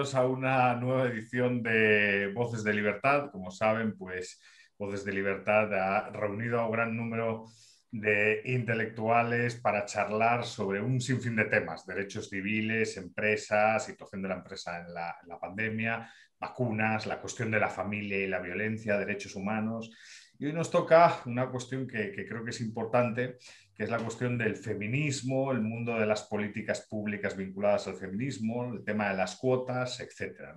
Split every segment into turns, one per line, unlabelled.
A una nueva edición de Voces de Libertad. Como saben, pues Voces de Libertad ha reunido a un gran número de intelectuales para charlar sobre un sinfín de temas, derechos civiles, empresas, situación de la empresa en la, pandemia, vacunas, la cuestión de la familia y la violencia, derechos humanos. Y hoy nos toca una cuestión que, creo que es importante, es la cuestión del feminismo, el mundo de las políticas públicas vinculadas al feminismo, el tema de las cuotas, etc.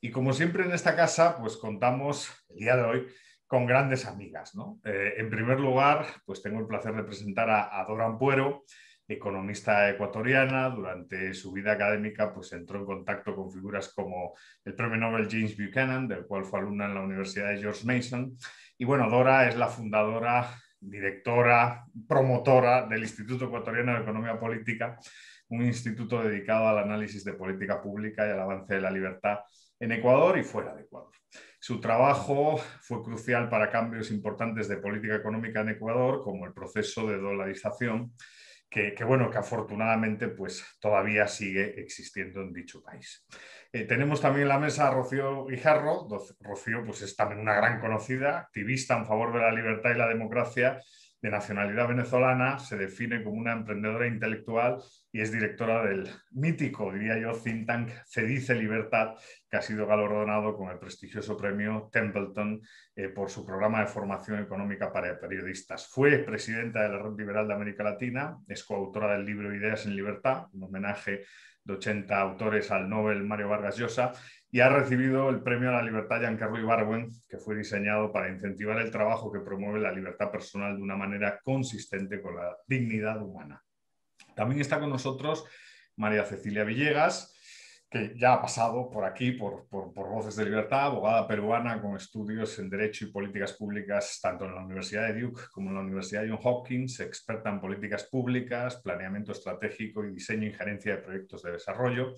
Y como siempre en esta casa, pues contamos el día de hoy con grandes amigas. Eh, en primer lugar, pues tengo el placer de presentar a, a Dora Ampuero, economista ecuatoriana. Durante su vida académica pues, entró en contacto con figuras como el premio Nobel James Buchanan, del cual fue alumna en la Universidad de George Mason. Y bueno, Dora es la fundadora, directora, promotora del Instituto Ecuatoriano de Economía Política, un instituto dedicado al análisis de política pública y al avance de la libertad en Ecuador y fuera de Ecuador. Su trabajo fue crucial para cambios importantes de política económica en Ecuador, como el proceso de dolarización, que, que bueno, que afortunadamente pues todavía sigue existiendo en dicho país. Eh, tenemos también en la mesa a Rocío Guijarro. Rocío pues, es también una gran conocida, activista en favor de la libertad y la democracia de nacionalidad venezolana, se define como una emprendedora intelectual y es directora del mítico, diría yo, think tank Cedice Libertad, que ha sido galardonado con el prestigioso premio Templeton eh, por su programa de formación económica para periodistas. Fue presidenta de la Red Liberal de América Latina, es coautora del libro Ideas en Libertad, un homenaje de 80 autores al Nobel Mario Vargas Llosa, y ha recibido el premio a la libertad Giancarlo Ibarwen, que fue diseñado para incentivar el trabajo que promueve la libertad personal de una manera consistente con la dignidad humana. También está con nosotros María Cecilia Villegas, que ya ha pasado por aquí, por, por, por, Voces de Libertad, abogada peruana con estudios en Derecho y Políticas Públicas tanto en la Universidad de Duke como en la Universidad de Johns Hopkins, experta en políticas públicas, planeamiento estratégico y diseño y gerencia de proyectos de desarrollo.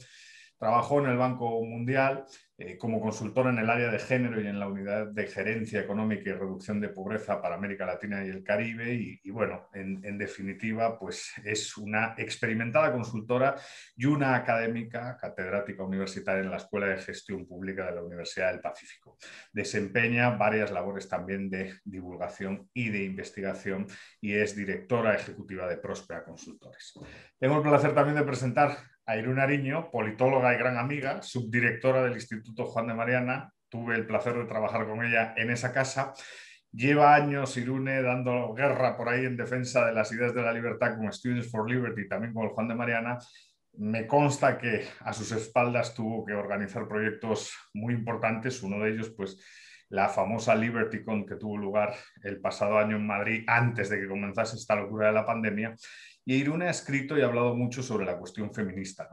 Trabajó en el Banco Mundial eh, como consultora en el área de género y en la unidad de gerencia económica y reducción de pobreza para América Latina y el Caribe. Y, bueno, en, en, definitiva, pues es una experimentada consultora y una académica catedrática universitaria en la Escuela de Gestión Pública de la Universidad del Pacífico. Desempeña varias labores también de divulgación y de investigación y es directora ejecutiva de Próspera Consultores. Tengo el placer también de presentar a Irune Ariño, politóloga y gran amiga, subdirectora del Instituto Juan de Mariana. Tuve el placer de trabajar con ella en esa casa. Lleva años Irune dando guerra por ahí en defensa de las ideas de la libertad con Students for Liberty, también con el Juan de Mariana. Me consta que a sus espaldas tuvo que organizar proyectos muy importantes, uno de ellos pues la famosa LibertyCon que tuvo lugar el pasado año en Madrid antes de que comenzase esta locura de la pandemia y Irune ha escrito y ha hablado mucho sobre la cuestión feminista.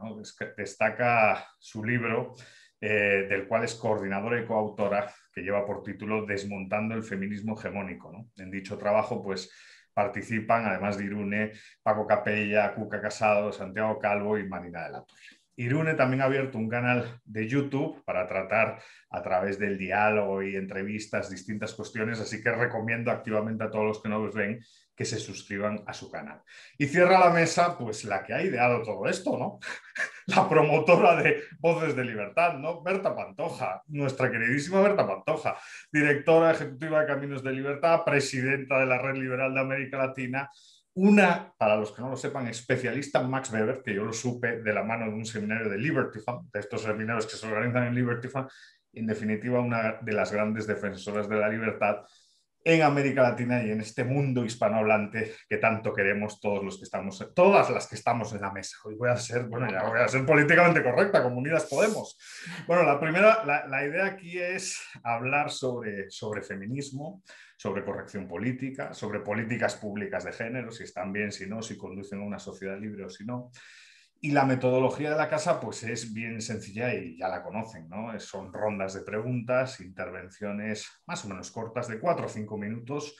Destaca su libro, eh, del cual es coordinadora y coautora, que lleva por título Desmontando el feminismo hegemónico. En dicho trabajo, pues participan, además de Irune, Paco Capella, Cuca Casado, Santiago Calvo y Marina de la Torre. Irune también ha abierto un canal de YouTube para tratar a través del diálogo y entrevistas distintas cuestiones, así que recomiendo activamente a todos los que no nos ven que se suscriban a su canal. Y cierra la mesa, pues la que ha ideado todo esto, ¿no? La promotora de Voces de Libertad, ¿no? Berta Pantoja, nuestra queridísima Berta Pantoja, directora ejecutiva de Caminos de Libertad, presidenta de la Red Liberal de América Latina, una, para los que no lo sepan, especialista Max Weber, que yo lo supe de la mano de un seminario de Liberty Fund, de estos seminarios que se organizan en Liberty Fund, en definitiva una de las grandes defensoras de la libertad en América Latina y en este mundo hispanohablante que tanto queremos todos los que estamos, todas las que estamos en la mesa. Hoy voy a ser, bueno, ya voy a ser políticamente correcta, como Unidas Podemos. Bueno, la primera, la, la idea aquí es hablar sobre, sobre feminismo, sobre corrección política, sobre políticas públicas de género, si están bien, si no, si conducen a una sociedad libre o si no. Y la metodología de la casa pues es bien sencilla y ya la conocen, ¿no? Son rondas de preguntas, intervenciones más o menos cortas de cuatro o cinco minutos.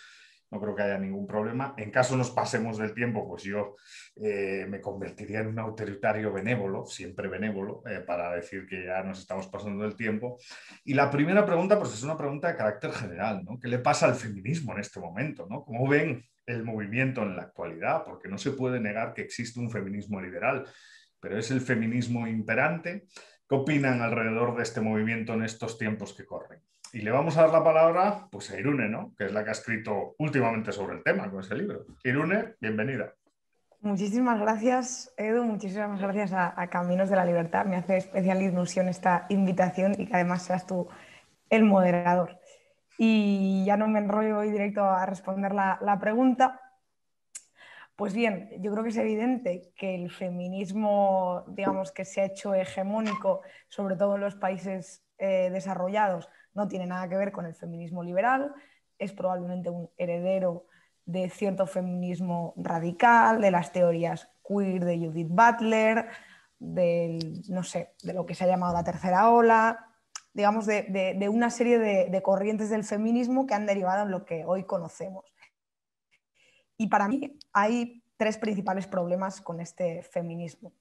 No creo que haya ningún problema. En caso nos pasemos del tiempo, pues yo eh, me convertiría en un autoritario benévolo, siempre benévolo, eh, para decir que ya nos estamos pasando del tiempo. Y la primera pregunta, pues es una pregunta de carácter general, ¿no? ¿Qué le pasa al feminismo en este momento, ¿no? ¿Cómo ven el movimiento en la actualidad, porque no se puede negar que existe un feminismo liberal. pero ¿es el feminismo imperante? ¿Qué opinan alrededor de este movimiento en estos tiempos que corren? Y le vamos a dar la palabra pues, a Irune, ¿no? que es la que ha escrito últimamente sobre el tema con ese libro. Irune, bienvenida.
Muchísimas gracias, Edu. Muchísimas gracias a, Caminos de la Libertad. Me hace especial ilusión esta invitación y que además seas tú el moderador. Y ya no me enrollo hoy directo a responder la, pregunta. Pues bien, yo creo que es evidente que el feminismo, digamos, que se ha hecho hegemónico, sobre todo en los países eh, desarrollados, no tiene nada que ver con el feminismo liberal, es probablemente un heredero de cierto feminismo radical, de las teorías queer de Judith Butler, del, no sé, de lo que se ha llamado la tercera ola, digamos, de, una serie de, corrientes del feminismo que han derivado en lo que hoy conocemos. Y para mí hay tres principales problemas con este feminismo.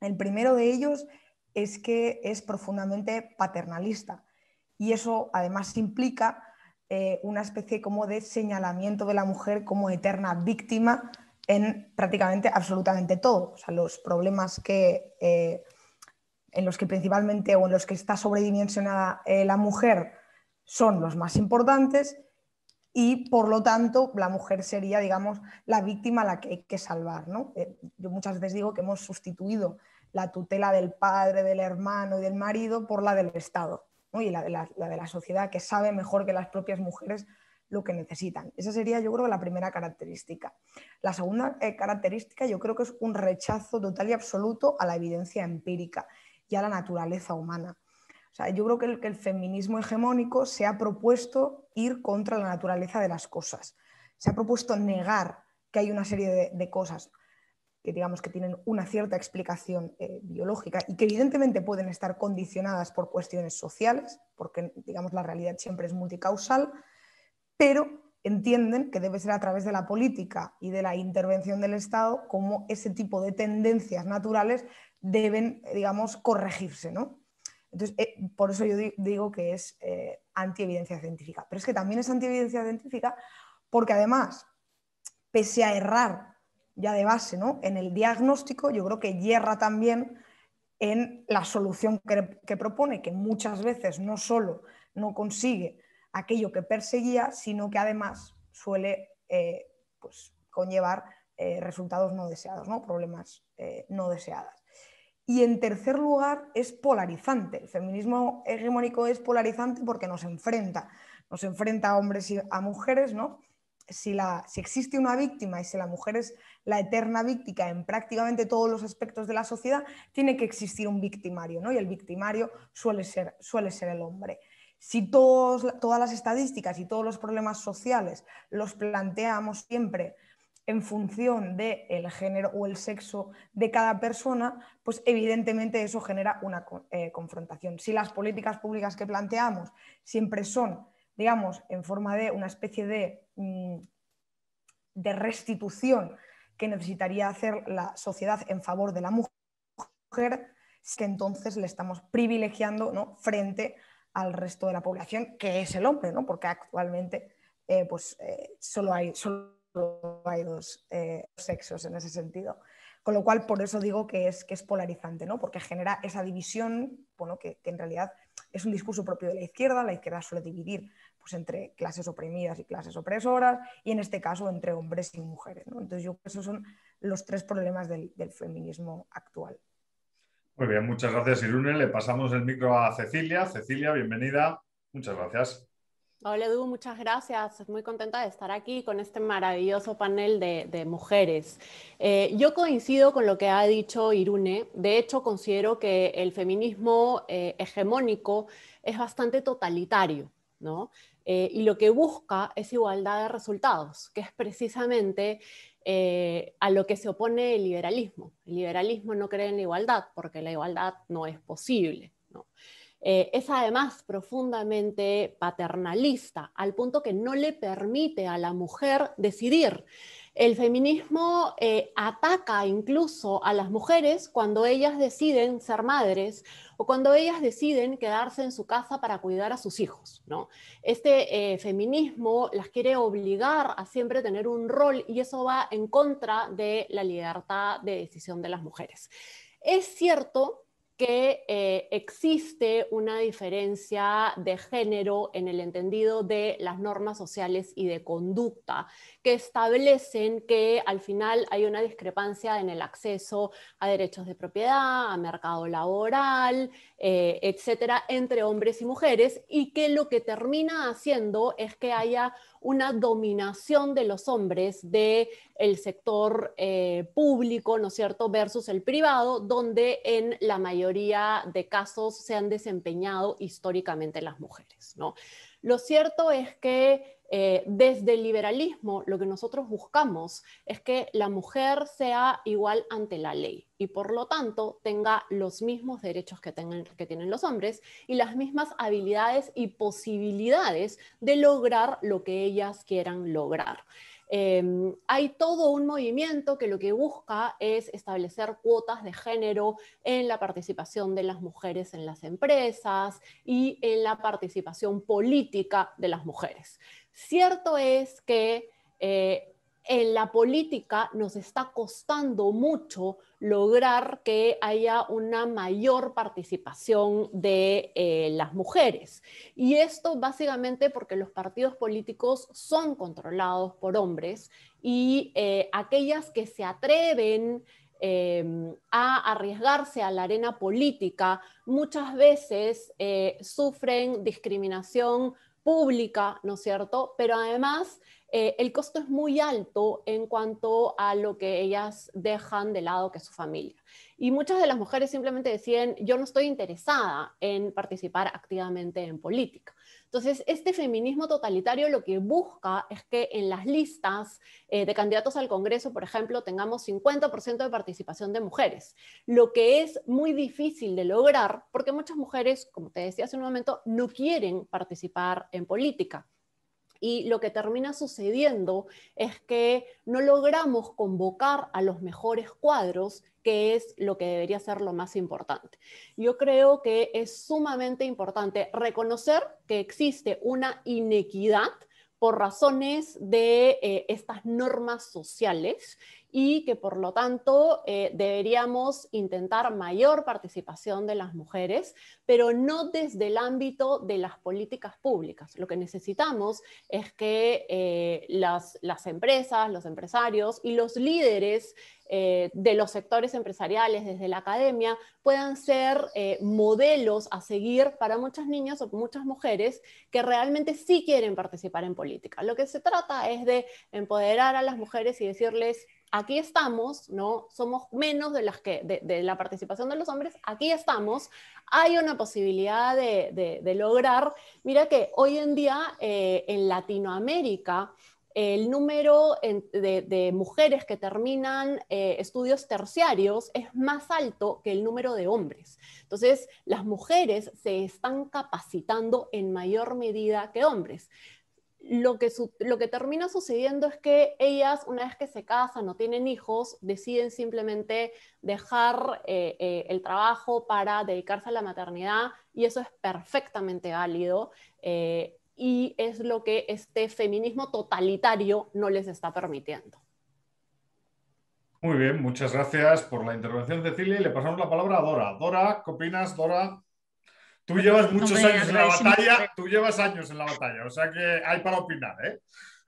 El primero de ellos es que es profundamente paternalista y eso además implica eh, una especie como de señalamiento de la mujer como eterna víctima en prácticamente absolutamente todo. O sea, los problemas que, eh, en los que principalmente o en los que está sobredimensionada eh, la mujer son los más importantes y por lo tanto la mujer sería, digamos, la víctima a la que hay que salvar. yo muchas veces digo que hemos sustituido la tutela del padre, del hermano y del marido por la del Estado y la de la, sociedad que sabe mejor que las propias mujeres lo que necesitan. Esa sería, yo creo, la primera característica. La segunda eh, característica, yo creo que es un rechazo total y absoluto a la evidencia empírica y a la naturaleza humana. O sea, yo creo que el feminismo hegemónico se ha propuesto ir contra la naturaleza de las cosas. Se ha propuesto negar que hay una serie de cosas que digamos que tienen una cierta explicación eh, biológica y que evidentemente pueden estar condicionadas por cuestiones sociales, porque digamos la realidad siempre es multicausal, pero entienden que debe ser a través de la política y de la intervención del Estado como ese tipo de tendencias naturales deben, digamos, corregirse, ¿no? Entonces, eh, por eso yo digo que es eh, anti-evidencia científica. Pero es que también es anti-evidencia científica porque además, pese a errar ya de base, ¿no? En el diagnóstico yo creo que hierra también en la solución que, propone, que muchas veces no solo no consigue aquello que perseguía, sino que además suele eh, pues, conllevar eh, resultados no deseados, ¿no? problemas eh, no deseados. Y en tercer lugar, es polarizante. El feminismo hegemónico es polarizante porque nos enfrenta, nos enfrenta a hombres y a mujeres, ¿no? Si, existe una víctima y si la mujer es la eterna víctima en prácticamente todos los aspectos de la sociedad, tiene que existir un victimario, ¿no? Y el victimario suele ser, suele ser el hombre. Si todas las estadísticas y todos los problemas sociales los planteamos siempre en función del género o el sexo de cada persona, pues evidentemente eso genera una eh, confrontación. Si las políticas públicas que planteamos siempre son digamos, en forma de una especie de, mm, de restitución que necesitaría hacer la sociedad en favor de la mujer, que entonces le estamos privilegiando ¿no? frente al resto de la población, que es el hombre, ¿no? porque actualmente eh, pues, eh, solo, hay, solo hay dos eh, sexos en ese sentido. Con lo cual, por eso digo que es, que es polarizante, ¿no? porque genera esa división bueno, que, que en realidad es un discurso propio de la izquierda. La izquierda suele dividir pues, entre clases oprimidas y clases opresoras, y en este caso entre hombres y mujeres. Entonces, yo creo que esos son los tres problemas del, feminismo actual.
Muy bien, muchas gracias, Irune. Le pasamos el micro a Cecilia. Cecilia, bienvenida. Muchas gracias.
Hola Edu, muchas gracias. Muy contenta de estar aquí con este maravilloso panel de, mujeres. Eh, yo coincido con lo que ha dicho Irune. De hecho, considero que el feminismo eh, hegemónico es bastante totalitario. ¿No? Eh, y lo que busca es igualdad de resultados, que es precisamente eh, a lo que se opone el liberalismo. El liberalismo no cree en la igualdad porque la igualdad no es posible. Eh, es además profundamente paternalista, al punto que no le permite a la mujer decidir. El feminismo ataca incluso a las mujeres cuando ellas deciden ser madres o cuando ellas deciden quedarse en su casa para cuidar a sus hijos. ¿no? Este eh, feminismo las quiere obligar a siempre tener un rol y eso va en contra de la libertad de decisión de las mujeres. Es cierto que eh, existe una diferencia de género en el entendido de las normas sociales y de conducta que establecen que al final hay una discrepancia en el acceso a derechos de propiedad, a mercado laboral, eh, etcétera, entre hombres y mujeres, y que lo que termina haciendo es que haya una dominación de los hombres del el sector eh, público, ¿no es cierto?, versus el privado, donde en la mayoría de casos se han desempeñado históricamente las mujeres, ¿no? Lo cierto es que eh, desde el liberalismo lo que nosotros buscamos es que la mujer sea igual ante la ley y por lo tanto tenga los mismos derechos que, tienen los hombres y las mismas habilidades y posibilidades de lograr lo que ellas quieran lograr. Em, hay todo un movimiento que lo que busca es establecer cuotas de género en la participación de las mujeres en las empresas y en la participación política de las mujeres. Cierto es que eh, en la política nos está costando mucho lograr que haya una mayor participación de eh, las mujeres. Y esto básicamente porque los partidos políticos son controlados por hombres y eh, aquellas que se atreven a arriesgarse a la arena política muchas veces sufren discriminación pública, ¿no es cierto? Pero además eh, el costo es muy alto en cuanto a lo que ellas dejan de lado que es su familia. Y muchas de las mujeres simplemente deciden, yo no estoy interesada en participar activamente en política. Entonces, este feminismo totalitario lo que busca es que en las listas eh, de candidatos al Congreso, por ejemplo, tengamos 50% de participación de mujeres, lo que es muy difícil de lograr porque muchas mujeres, como te decía hace un momento, no quieren participar en política. Y lo que termina sucediendo es que no logramos convocar a los mejores cuadros, que es lo que debería ser lo más importante. Yo creo que es sumamente importante reconocer que existe una inequidad por razones de eh, estas normas sociales y que por lo tanto eh, deberíamos intentar mayor participación de las mujeres, pero no desde el ámbito de las políticas públicas. Lo que necesitamos es que eh, las, empresas, los empresarios y los líderes eh, de los sectores empresariales desde la academia puedan ser modelos a seguir para muchas niñas o muchas mujeres que realmente sí quieren participar en política. Lo que se trata es de empoderar a las mujeres y decirles, aquí estamos, ¿no? Somos menos de, las que, de, la participación de los hombres, aquí estamos, hay una posibilidad de, lograr. Mira que hoy en día eh, en Latinoamérica, el número de, mujeres que terminan eh, estudios terciarios es más alto que el número de hombres. Entonces, las mujeres se están capacitando en mayor medida que hombres lo que, lo que termina sucediendo es que ellas, una vez que se casan o tienen hijos, deciden simplemente dejar eh, eh, el trabajo para dedicarse a la maternidad y eso es perfectamente válido eh, y es lo que este feminismo totalitario no les está permitiendo.
Muy bien, muchas gracias por la intervención, Cecilia. Y le pasamos la palabra a Dora. Dora, ¿qué opinas, Dora? Tú llevas muchos años en la batalla, tú llevas años en la batalla, o sea que hay para opinar, ¿eh?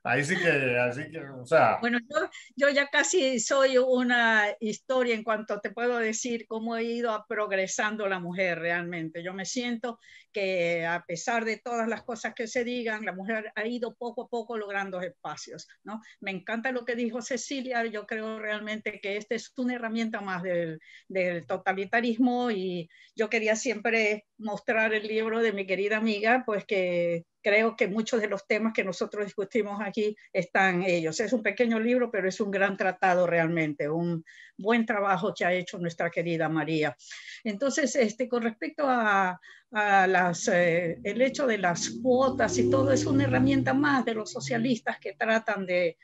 Ahí sí que, así que, o sea.
Bueno, yo, yo, ya casi soy una historia en cuanto te puedo decir cómo he ido progresando la mujer realmente. Yo me siento que a pesar de todas las cosas que se digan, la mujer ha ido poco a poco logrando espacios, ¿no? Me encanta lo que dijo Cecilia, yo creo realmente que esta es una herramienta más del, del totalitarismo y yo quería siempre mostrar el libro de mi querida amiga, pues que creo que muchos de los temas que nosotros discutimos aquí están ellos. Es un pequeño libro, pero es un gran tratado realmente, un buen trabajo que ha hecho nuestra querida María. Entonces, este, con respecto a, eh, el hecho de las cuotas y todo, es una herramienta más de los socialistas que tratan de,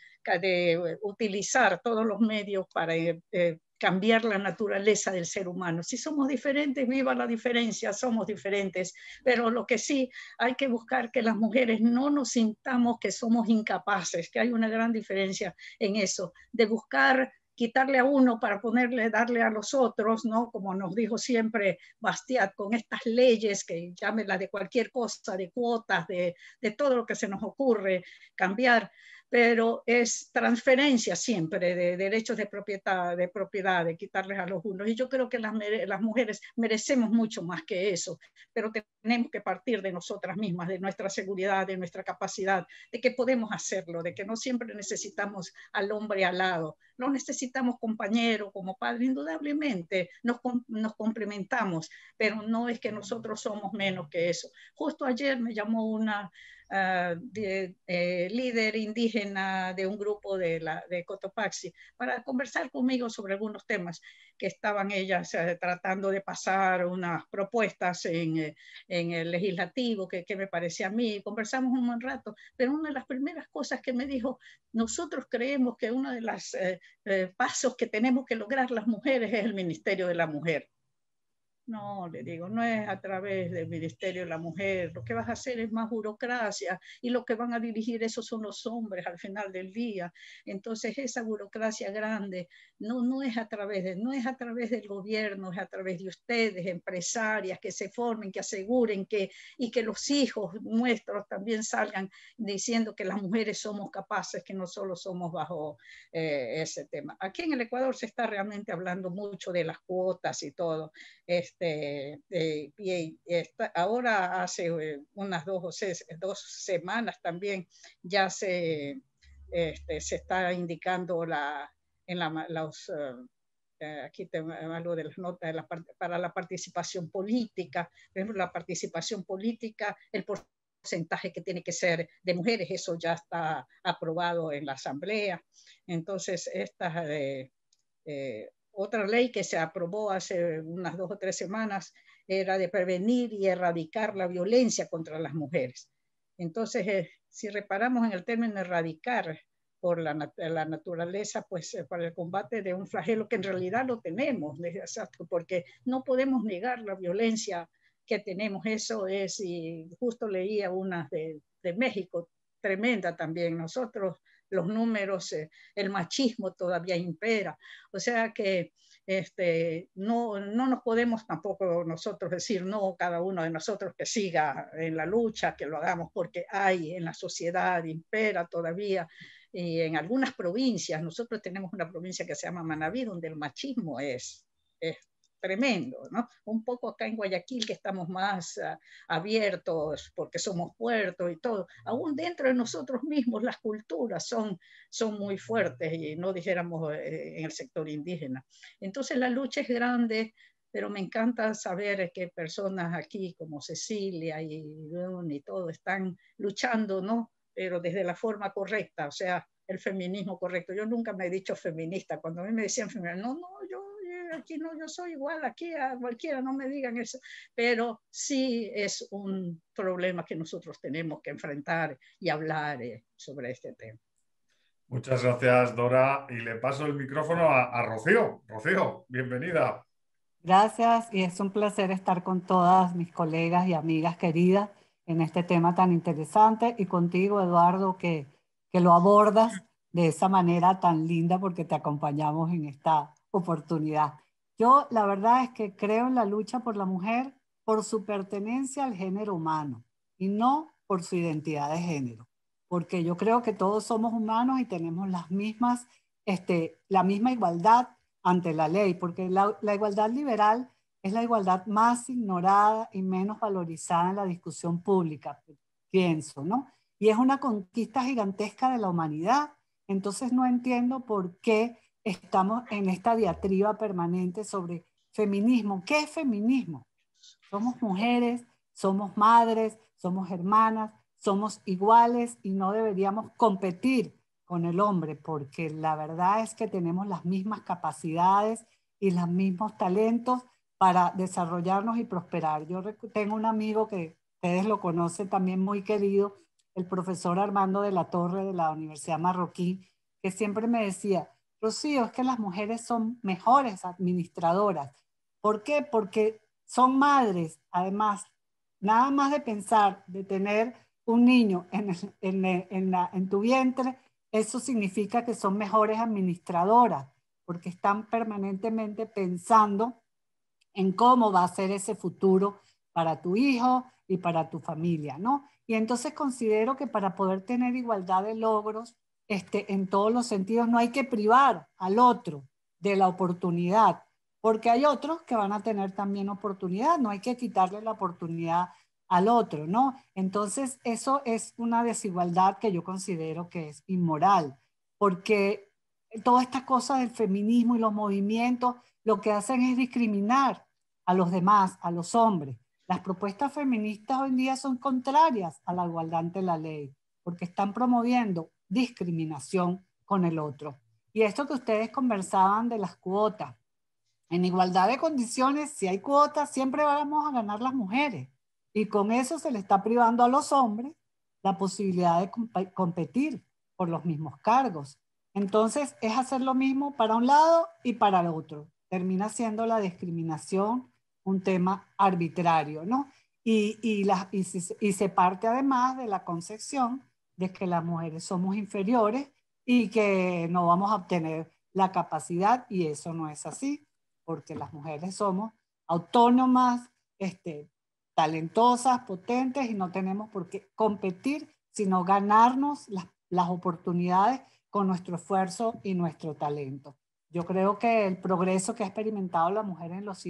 utilizar todos los medios para eh, cambiar la naturaleza del ser humano. Si somos diferentes, viva la diferencia, somos diferentes, pero lo que sí hay que buscar que las mujeres no nos sintamos que somos incapaces, que hay una gran diferencia en eso, de buscar quitarle a uno para ponerle, darle a los otros, ¿no? Como nos dijo siempre Bastiat, con estas leyes que llámela de cualquier cosa, de cuotas, de, de todo lo que se nos ocurre cambiar pero es transferencia siempre de derechos de propiedad, de propiedad, de quitarles a los unos. Y yo creo que las, las mujeres merecemos mucho más que eso, pero tenemos que partir de nosotras mismas, de nuestra seguridad, de nuestra capacidad, de que podemos hacerlo, de que no siempre necesitamos al hombre al lado, no necesitamos compañero como padre, indudablemente nos, nos complementamos, pero no es que nosotros somos menos que eso. Justo ayer me llamó una Ah, de, eh, líder indígena de un grupo de, la, de Cotopaxi para conversar conmigo sobre algunos temas que estaban ellas eh, tratando de pasar unas propuestas en, eh, en el legislativo que, que, me parecía a mí. Conversamos un buen rato, pero una de las primeras cosas que me dijo, nosotros creemos que uno de los pasos que tenemos que lograr las mujeres es el Ministerio de la Mujer. No, le digo, no es a través del Ministerio de la Mujer. Lo que vas a hacer es más burocracia y lo que van a dirigir esos son los hombres al final del día. Entonces, esa burocracia grande no, no es a través de, no es a través del gobierno, es a través de ustedes, empresarias, que se formen, que aseguren que, y que los hijos nuestros también salgan diciendo que las mujeres somos capaces, que no solo somos bajo eh, ese tema. Aquí en el Ecuador se está realmente hablando mucho de las cuotas y todo. Este, eh, y ahora hace eh, unas dos, dos semanas también ya se, este, se está indicando la, en la, los, eh, aquí te hablo de las notas de la, para la participación política, por ejemplo, la participación política, el porcentaje que tiene que ser de mujeres, eso ya está aprobado en la Asamblea. Entonces, estas otra ley que se aprobó hace unas dos o tres semanas era de prevenir y erradicar la violencia contra las mujeres. Entonces, eh, si reparamos en el término erradicar por la, naturaleza, pues eh, para el combate de un flagelo que en realidad lo tenemos, porque no podemos negar la violencia que tenemos. Eso es, y justo leía una de, de México, tremenda también. Nosotros los números, eh, el machismo todavía impera. O sea que este, no, no nos podemos tampoco nosotros decir, no, cada uno de nosotros que siga en la lucha, que lo hagamos, porque hay en la sociedad, impera todavía. Y en algunas provincias, nosotros tenemos una provincia que se llama Manaví, donde el machismo es, es tremendo, ¿no? Un poco acá en Guayaquil que estamos más uh, abiertos porque somos puertos y todo. Aún dentro de nosotros mismos las culturas son, son muy fuertes y no dijéramos eh, en el sector indígena. Entonces la lucha es grande, pero me encanta saber que personas aquí como Cecilia y y todo están luchando, ¿no? Pero desde la forma correcta, o sea, el feminismo correcto. Yo nunca me he dicho feminista. Cuando a mí me decían feminista, no, no, aquí no, yo soy igual, aquí a cualquiera, no me digan eso, pero sí es un problema que nosotros tenemos que enfrentar y hablar eh, sobre este tema.
Muchas gracias, Dora. Y le paso el micrófono a, a Rocío. Rocío, bienvenida.
Gracias y es un placer estar con todas mis colegas y amigas queridas en este tema tan interesante y contigo, Eduardo, que, que lo abordas de esa manera tan linda porque te acompañamos en esta oportunidad. Yo la verdad es que creo en la lucha por la mujer por su pertenencia al género humano y no por su identidad de género, porque yo creo que todos somos humanos y tenemos las mismas, este, la misma igualdad ante la ley, porque la, la igualdad liberal es la igualdad más ignorada y menos valorizada en la discusión pública, pienso, ¿no? Y es una conquista gigantesca de la humanidad. Entonces no entiendo por qué estamos en esta diatriba permanente sobre feminismo. ¿Qué es feminismo? Somos mujeres, somos madres, somos hermanas, somos iguales y no deberíamos competir con el hombre porque la verdad es que tenemos las mismas capacidades y los mismos talentos para desarrollarnos y prosperar. Yo tengo un amigo que ustedes lo conocen también muy querido, el profesor Armando de la Torre de la Universidad Marroquí, que siempre me decía, Rocío, es que las mujeres son mejores administradoras. ¿Por qué? Porque son madres, además, nada más de pensar, de tener un niño en, en, en, tu vientre, eso significa que son mejores administradoras, porque están permanentemente pensando en cómo va a ser ese futuro para tu hijo y para tu familia, ¿no? Y entonces considero que para poder tener igualdad de logros este, en todos los sentidos, no hay que privar al otro de la oportunidad, porque hay otros que van a tener también oportunidad, no hay que quitarle la oportunidad al otro, ¿no? Entonces, eso es una desigualdad que yo considero que es inmoral, porque toda esta cosa del feminismo y los movimientos lo que hacen es discriminar a los demás, a los hombres. Las propuestas feministas hoy en día son contrarias a la igualdad ante la ley, porque están promoviendo discriminación con el otro. Y esto que ustedes conversaban de las cuotas, en igualdad de condiciones, si hay cuotas, siempre vamos a ganar las mujeres. Y con eso se le está privando a los hombres la posibilidad de competir por los mismos cargos. Entonces es hacer lo mismo para un lado y para el otro. Termina siendo la discriminación un tema arbitrario, ¿no? Y, y, y se parte además de la concepción de que las mujeres somos inferiores y que no vamos a obtener la capacidad y eso no es así, porque las mujeres somos autónomas, este, talentosas, potentes y no tenemos por qué competir, sino ganarnos las, las oportunidades con nuestro esfuerzo y nuestro talento. Yo creo que el progreso que ha experimentado la mujer en los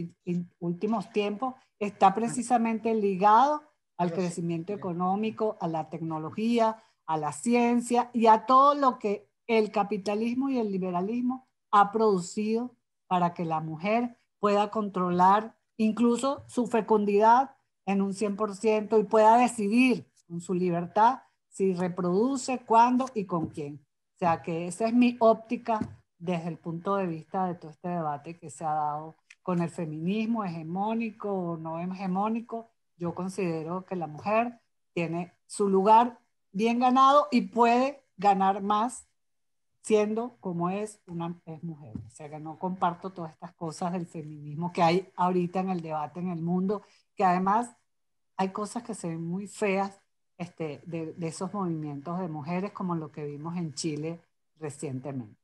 últimos tiempos está precisamente ligado al crecimiento económico, a la tecnología, a la ciencia y a todo lo que el capitalismo y el liberalismo ha producido para que la mujer pueda controlar incluso su fecundidad en un 100% y pueda decidir con su libertad si reproduce, cuándo y con quién. O sea que esa es mi óptica desde el punto de vista de todo este debate que se ha dado con el feminismo hegemónico o no hegemónico. Yo considero que la mujer tiene su lugar bien ganado y puede ganar más siendo como es una es mujer. O sea que no comparto todas estas cosas del feminismo que hay ahorita en el debate en el mundo, que además hay cosas que se ven muy feas este, de, de esos movimientos de mujeres como lo que vimos en Chile recientemente.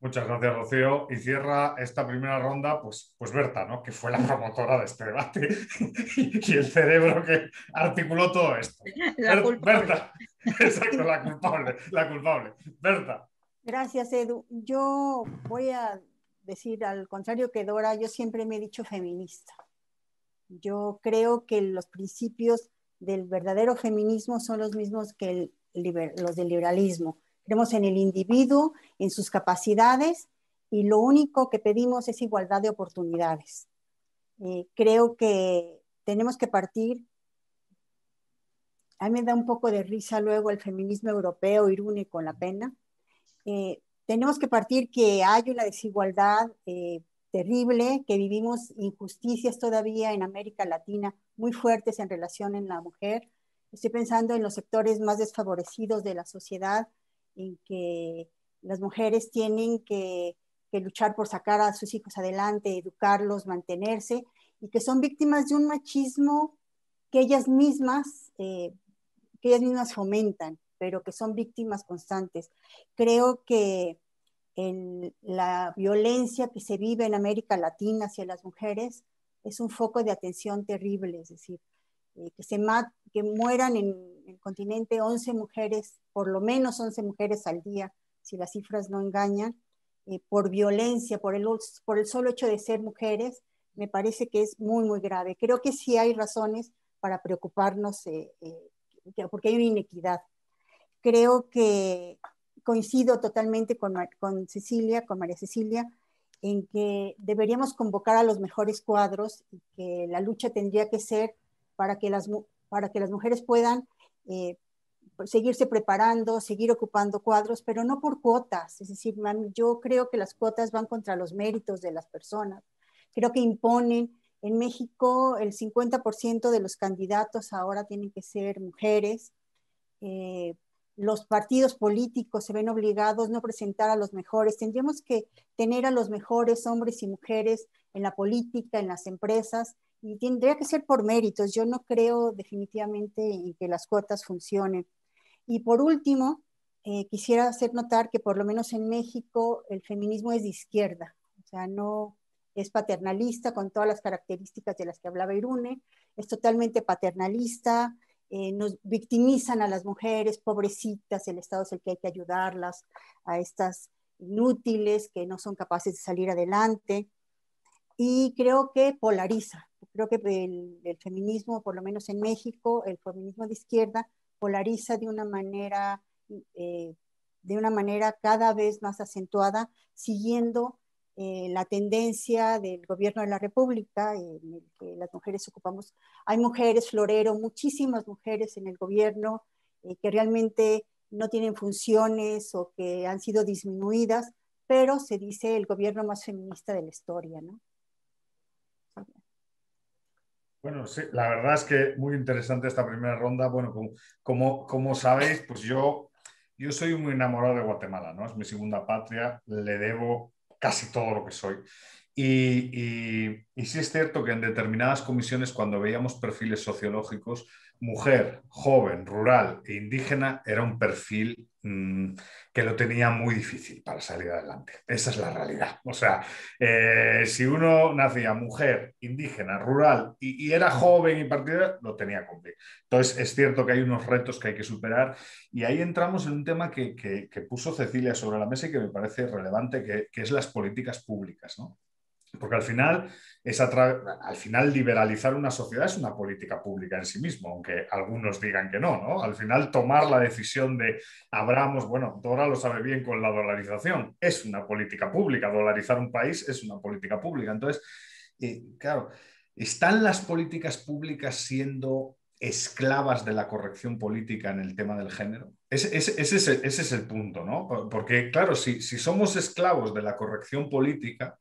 Muchas gracias, Rocío. Y cierra esta primera ronda, pues, pues Berta, ¿no? que fue la promotora de este debate y el cerebro que articuló todo esto.
La Berta,
exacto, la culpable, la culpable. Berta.
Gracias, Edu. Yo voy a decir al contrario que Dora, yo siempre me he dicho feminista. Yo creo que los principios del verdadero feminismo son los mismos que los del liberalismo Creemos en el individuo, en sus capacidades y lo único que pedimos es igualdad de oportunidades. Eh, creo que tenemos que partir, a mí me da un poco de risa luego el feminismo europeo, Irune con la pena. Eh, tenemos que partir que hay una desigualdad eh, terrible, que vivimos injusticias todavía en América Latina muy fuertes en relación en la mujer. Estoy pensando en los sectores más desfavorecidos de la sociedad, en que las mujeres tienen que, luchar por sacar a sus hijos adelante, educarlos, mantenerse, y que son víctimas de un machismo que ellas mismas, eh, que ellas mismas fomentan, pero que son víctimas constantes. Creo que la violencia que se vive en América Latina hacia las mujeres es un foco de atención terrible, es decir, eh, que, se que mueran en el continente 11 mujeres, por lo menos 11 mujeres al día, si las cifras no engañan, eh, por violencia, por el, por el solo hecho de ser mujeres, me parece que es muy, muy grave. Creo que sí hay razones para preocuparnos eh, porque hay una inequidad. Creo que coincido totalmente con, con Cecilia, con María Cecilia, en que deberíamos convocar a los mejores cuadros y que la lucha tendría que ser para que las, para que las mujeres puedan eh, seguirse preparando, seguir ocupando cuadros, pero no por cuotas. Es decir, yo creo que las cuotas van contra los méritos de las personas. Creo que imponen. En México el 50% de los candidatos ahora tienen que ser mujeres. Eh, los partidos políticos se ven obligados no presentar a los mejores. Tendríamos que tener a los mejores hombres y mujeres en la política, en las empresas, y tendría que ser por méritos. Yo no creo definitivamente en que las cuotas funcionen. Y por último, eh, quisiera hacer notar que por lo menos en México el feminismo es de izquierda, o sea, no es paternalista con todas las características de las que hablaba Irune, es totalmente paternalista, eh, nos victimizan a las mujeres, pobrecitas, el Estado es el que hay que ayudarlas, a estas inútiles que no son capaces de salir adelante. Y creo que polariza, creo que el, feminismo, por lo menos en México, el feminismo de izquierda, polariza de una manera, eh, de una manera cada vez más acentuada, siguiendo eh, la tendencia del gobierno de la República, en el que las mujeres ocupamos, hay mujeres, florero, muchísimas mujeres en el gobierno eh, que realmente no tienen funciones o que han sido disminuidas, pero se dice el gobierno más feminista de la historia, ¿no?
Bueno, sí, la verdad es que muy interesante esta primera ronda. Bueno, como, como, como sabéis, pues yo, yo soy muy enamorado de Guatemala, ¿no? Es mi segunda patria, le debo casi todo lo que soy. Y, y, sí es cierto que en determinadas comisiones, cuando veíamos perfiles sociológicos, mujer, joven, rural e indígena era un perfil mm, que lo tenía muy difícil para salir adelante. Esa es la realidad. O sea, eh, si uno nacía mujer, indígena, rural y, era joven y partida, lo tenía complicado. Entonces, es cierto que hay unos retos que hay que superar y ahí entramos en un tema que, que, puso Cecilia sobre la mesa y que me parece relevante, que, que es las políticas públicas. ¿no? Porque al final, es al final liberalizar una sociedad es una política pública en sí mismo, aunque algunos digan que no, ¿no? Al final tomar la decisión de abramos, bueno, Dora lo sabe bien con la dolarización, es una política pública, dolarizar un país es una política pública. Entonces, eh, claro, ¿están las políticas públicas siendo esclavas de la corrección política en el tema del género? Ese, es, el, punto, ¿no? Porque, claro, si, si somos esclavos de la corrección política,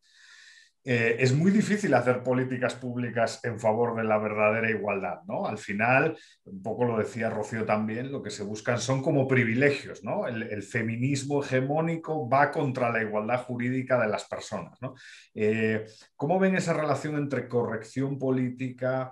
eh, es muy difícil hacer políticas públicas en favor de la verdadera igualdad, ¿no? Al final, un poco lo decía Rocío también, lo que se buscan son como privilegios, ¿no? El, feminismo hegemónico va contra la igualdad jurídica de las personas, ¿no? Eh, ¿Cómo ven esa relación entre corrección política,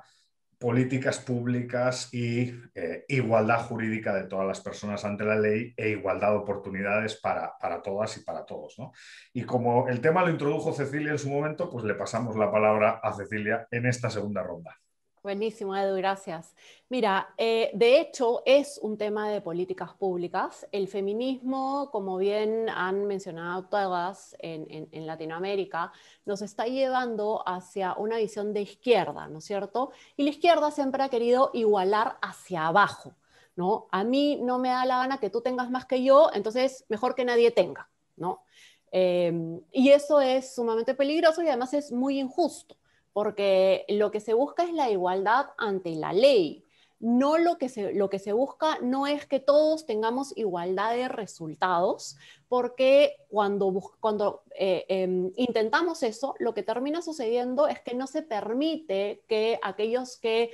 políticas públicas y eh, igualdad jurídica de todas las personas ante la ley e igualdad de oportunidades para, para todas y para todos. ¿no? Y como el tema lo introdujo Cecilia en su momento, pues le pasamos la palabra a Cecilia en esta segunda ronda.
Buenísimo, Edu, gracias. Mira, eh, de hecho es un tema de políticas públicas. El feminismo, como bien han mencionado todas en, Latinoamérica, nos está llevando hacia una visión de izquierda, ¿no es cierto? Y la izquierda siempre ha querido igualar hacia abajo, ¿no? A mí no me da la gana que tú tengas más que yo, entonces mejor que nadie tenga, ¿no? Em, y eso es sumamente peligroso y además es muy injusto porque lo que se busca es la igualdad ante la ley. No lo que se, lo que se busca no es que todos tengamos igualdad de resultados, porque cuando, cuando eh, em, intentamos eso, lo que termina sucediendo es que no se permite que aquellos que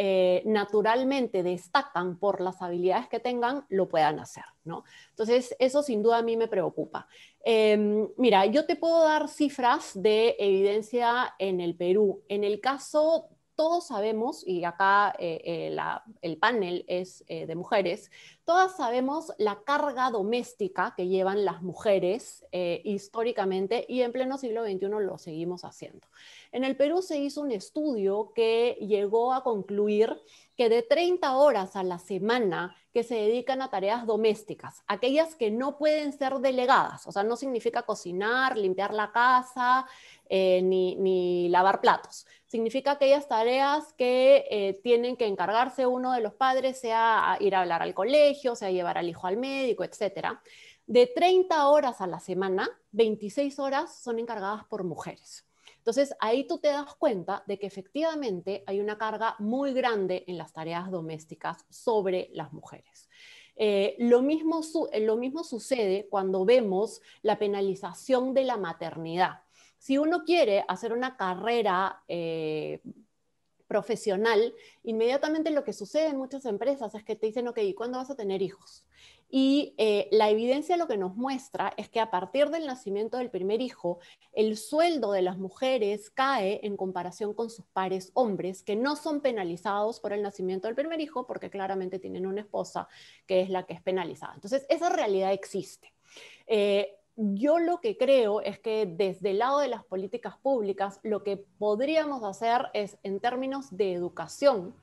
eh, naturalmente destacan por las habilidades que tengan, lo puedan hacer, ¿no? Entonces, eso sin duda a mí me preocupa. Em, mira, yo te puedo dar cifras de evidencia en el Perú. En el caso todos sabemos, y acá eh, eh, el panel es de mujeres, todas sabemos la carga doméstica que llevan las mujeres históricamente y en pleno siglo XXI lo seguimos haciendo. En el Perú se hizo un estudio que llegó a concluir que de 30 horas a la semana que se dedican a tareas domésticas, aquellas que no pueden ser delegadas, o sea, no significa cocinar, limpiar la casa, eh, ni, lavar platos. Significa aquellas tareas que eh, tienen que encargarse uno de los padres, sea ir a hablar al colegio, sea llevar al hijo al médico, etc. De 30 horas a la semana, 26 horas son encargadas por mujeres. Entonces, ahí tú te das cuenta de que efectivamente hay una carga muy grande en las tareas domésticas sobre las mujeres. Eh, lo, mismo lo mismo sucede cuando vemos la penalización de la maternidad. Si uno quiere hacer una carrera eh, profesional, inmediatamente lo que sucede en muchas empresas es que te dicen, ok, ¿cuándo vas a tener hijos? Y eh, la evidencia lo que nos muestra es que a partir del nacimiento del primer hijo, el sueldo de las mujeres cae en comparación con sus pares hombres, que no son penalizados por el nacimiento del primer hijo, porque claramente tienen una esposa que es la que es penalizada. Entonces, esa realidad existe. Eh, yo lo que creo es que desde el lado de las políticas públicas, lo que podríamos hacer es, en términos de educación,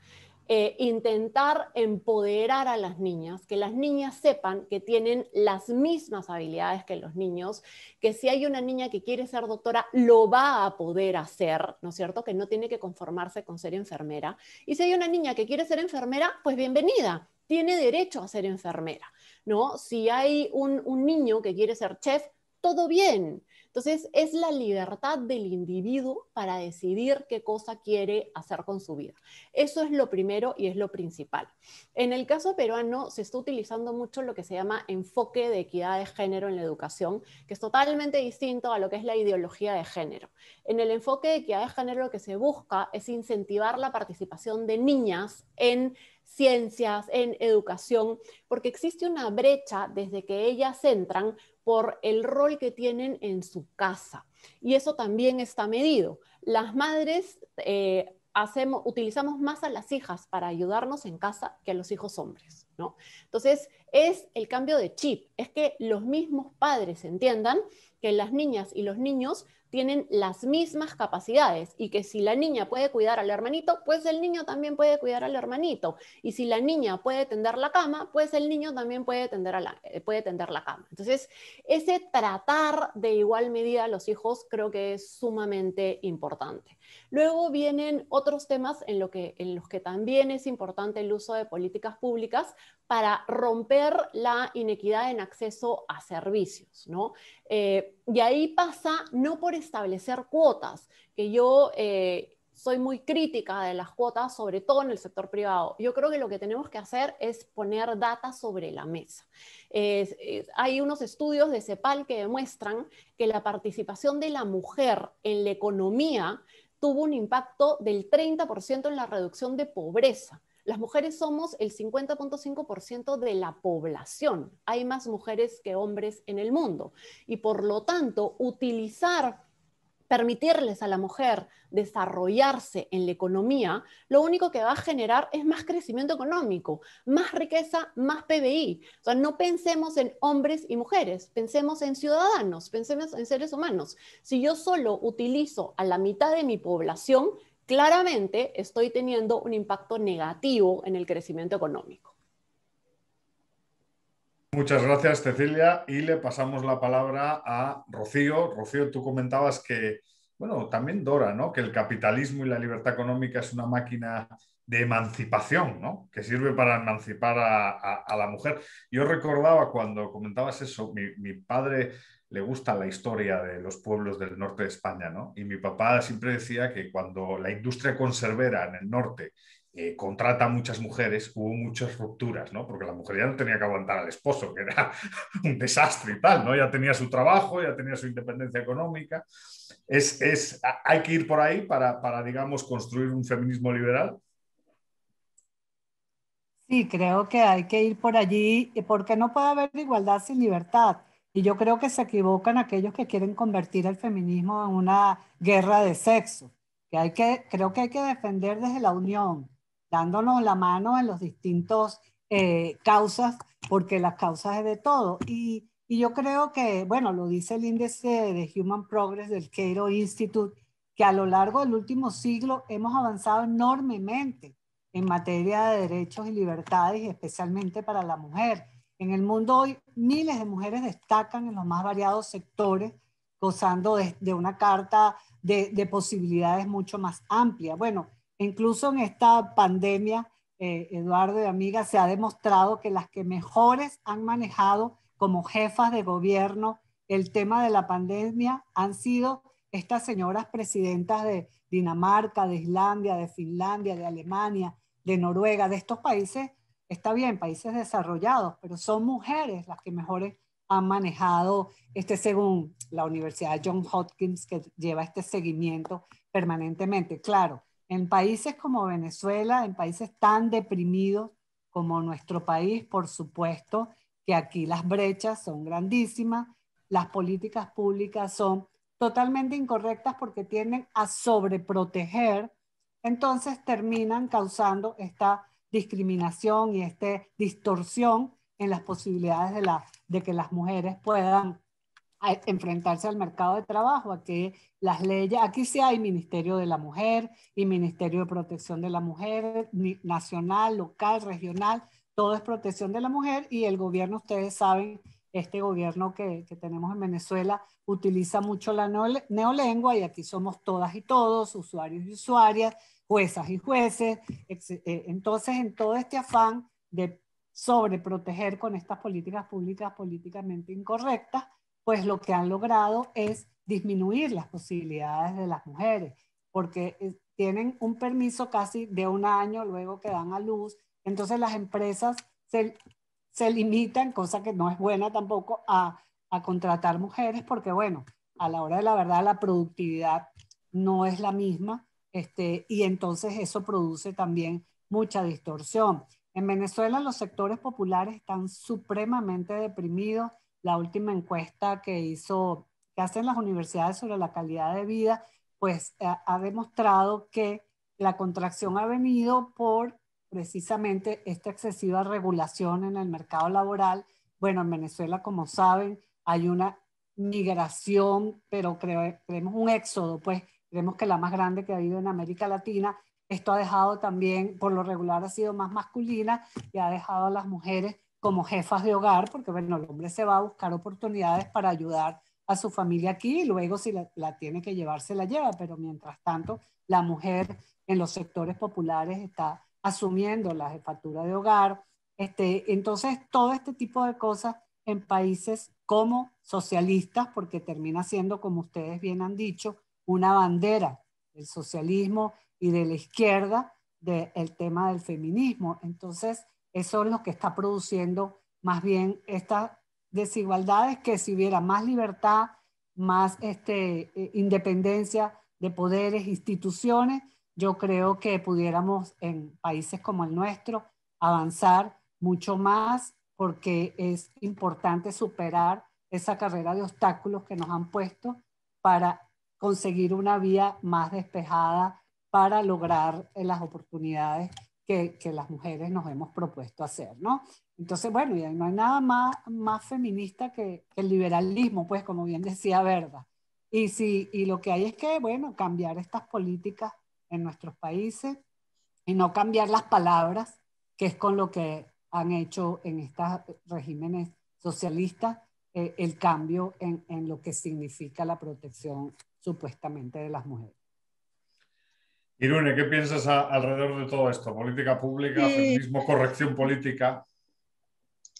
eh, intentar empoderar a las niñas, que las niñas sepan que tienen las mismas habilidades que los niños, que si hay una niña que quiere ser doctora, lo va a poder hacer, ¿no es cierto? Que no tiene que conformarse con ser enfermera. Y si hay una niña que quiere ser enfermera, pues bienvenida, tiene derecho a ser enfermera, ¿no? Si hay un, un niño que quiere ser chef, todo bien. Entonces, es la libertad del individuo para decidir qué cosa quiere hacer con su vida. Eso es lo primero y es lo principal. En el caso peruano, se está utilizando mucho lo que se llama enfoque de equidad de género en la educación, que es totalmente distinto a lo que es la ideología de género. En el enfoque de equidad de género, lo que se busca es incentivar la participación de niñas en ciencias, en educación, porque existe una brecha desde que ellas entran por el rol que tienen en su casa. Y eso también está medido. Las madres eh, hacemos, utilizamos más a las hijas para ayudarnos en casa que a los hijos hombres. ¿No? Entonces, es el cambio de chip, es que los mismos padres entiendan que las niñas y los niños tienen las mismas capacidades y que si la niña puede cuidar al hermanito, pues el niño también puede cuidar al hermanito. Y si la niña puede tender la cama, pues el niño también puede tender, la, eh, puede tender la cama. Entonces, ese tratar de igual medida a los hijos creo que es sumamente importante. Luego vienen otros temas en, lo que, en los que también es importante el uso de políticas públicas para romper la inequidad en acceso a servicios, ¿no? Eh, y ahí pasa no por establecer cuotas, que yo eh, soy muy crítica de las cuotas, sobre todo en el sector privado. Yo creo que lo que tenemos que hacer es poner data sobre la mesa. hay unos estudios de CEPAL que demuestran que la participación de la mujer en la economía tuvo un impacto del 30% en la reducción de pobreza. Las mujeres somos el 50.5% de la población. Hay más mujeres que hombres en el mundo. Y por lo tanto, utilizar permitirles a la mujer desarrollarse en la economía, lo único que va a generar es más crecimiento económico, más riqueza, más PBI. O sea, no pensemos en hombres y mujeres, pensemos en ciudadanos, pensemos en seres humanos. Si yo solo utilizo a la mitad de mi población, claramente estoy teniendo un impacto negativo en el crecimiento económico.
Muchas gracias, Cecilia. Y le pasamos la palabra a Rocío. Rocío, tú comentabas que, bueno, también Dora, ¿no? Que el capitalismo y la libertad económica es una máquina de emancipación, ¿no? Que sirve para emancipar a, la mujer. Yo recordaba cuando comentabas eso, mi, padre le gusta la historia de los pueblos del norte de España, ¿no? Y mi papá siempre decía que cuando la industria conservera en el norte eh, contrata a muchas mujeres, hubo muchas rupturas, ¿no? Porque la mujer ya no tenía que aguantar al esposo, que era un desastre y tal, ¿no? Ya tenía su trabajo, ya tenía su independencia económica. Es, es hay que ir por ahí para, para, digamos, construir un feminismo liberal.
Sí, creo que hay que ir por allí, porque no puede haber igualdad sin libertad. Y yo creo que se equivocan aquellos que quieren convertir el feminismo en una guerra de sexo, que hay que, creo que hay que defender desde la unión, dándonos la mano en los distintos eh, causas, porque las causas es de todo. Y, y yo creo que, bueno, lo dice el índice de Human Progress del Cairo Institute, que a lo largo del último siglo hemos avanzado enormemente en materia de derechos y libertades, y especialmente para la mujer. En el mundo hoy, miles de mujeres destacan en los más variados sectores, gozando de, una carta de, posibilidades mucho más amplia. Bueno, incluso en esta pandemia, eh, Eduardo y amiga, se ha demostrado que las que mejores han manejado como jefas de gobierno el tema de la pandemia han sido estas señoras presidentas de Dinamarca, de Islandia, de Finlandia, de Alemania, de Noruega, de estos países está bien, países desarrollados, pero son mujeres las que mejores han manejado, este según la Universidad John Hopkins, que lleva este seguimiento permanentemente. Claro, en países como Venezuela, en países tan deprimidos como nuestro país, por supuesto, que aquí las brechas son grandísimas, las políticas públicas son totalmente incorrectas porque tienden a sobreproteger, entonces terminan causando esta discriminación y esta distorsión en las posibilidades de, la, de que las mujeres puedan enfrentarse al mercado de trabajo, a que las leyes, aquí sí hay Ministerio de la Mujer y Ministerio de Protección de la Mujer, nacional, local, regional, todo es protección de la mujer y el gobierno, ustedes saben, este gobierno que, que tenemos en Venezuela utiliza mucho la neolengua y aquí somos todas y todos, usuarios y usuarias, juezas y jueces. Eh, entonces, en todo este afán de sobreproteger con estas políticas públicas políticamente incorrectas, pues lo que han logrado es disminuir las posibilidades de las mujeres, porque eh, tienen un permiso casi de un año luego que dan a luz, entonces las empresas se, se limitan, cosa que no es buena tampoco, a, a contratar mujeres, porque bueno, a la hora de la verdad la productividad no es la misma, este, y entonces eso produce también mucha distorsión. En Venezuela los sectores populares están supremamente deprimidos, la última encuesta que hizo, que hacen las universidades sobre la calidad de vida, pues eh, ha demostrado que la contracción ha venido por precisamente esta excesiva regulación en el mercado laboral. Bueno, en Venezuela, como saben, hay una migración, pero creemos un éxodo, pues creemos que la más grande que ha habido en América Latina. Esto ha dejado también, por lo regular, ha sido más masculina y ha dejado a las mujeres como jefas de hogar, porque bueno, el hombre se va a buscar oportunidades para ayudar a su familia aquí y luego si la, tiene que llevar, se la lleva, pero mientras tanto la mujer en los sectores populares está asumiendo la jefatura de hogar. Este, entonces, todo este tipo de cosas en países como socialistas, porque termina siendo, como ustedes bien han dicho, una bandera del socialismo y de la izquierda del tema del feminismo. Entonces, eso es lo que está produciendo más bien estas desigualdades que si hubiera más libertad, más este, eh, independencia de poderes, instituciones, yo creo que pudiéramos en países como el nuestro avanzar mucho más porque es importante superar esa carrera de obstáculos que nos han puesto para conseguir una vía más despejada para lograr eh, las oportunidades que, que, las mujeres nos hemos propuesto hacer, ¿no? Entonces, bueno, y no hay nada más, más feminista que, el liberalismo, pues como bien decía Verda. Y, si, y lo que hay es que, bueno, cambiar estas políticas en nuestros países y no cambiar las palabras, que es con lo que han hecho en estos regímenes socialistas eh, el cambio en, en lo que significa la protección supuestamente de las mujeres.
Irune, ¿qué piensas alrededor de todo esto? ¿Política pública, feminismo, corrección política?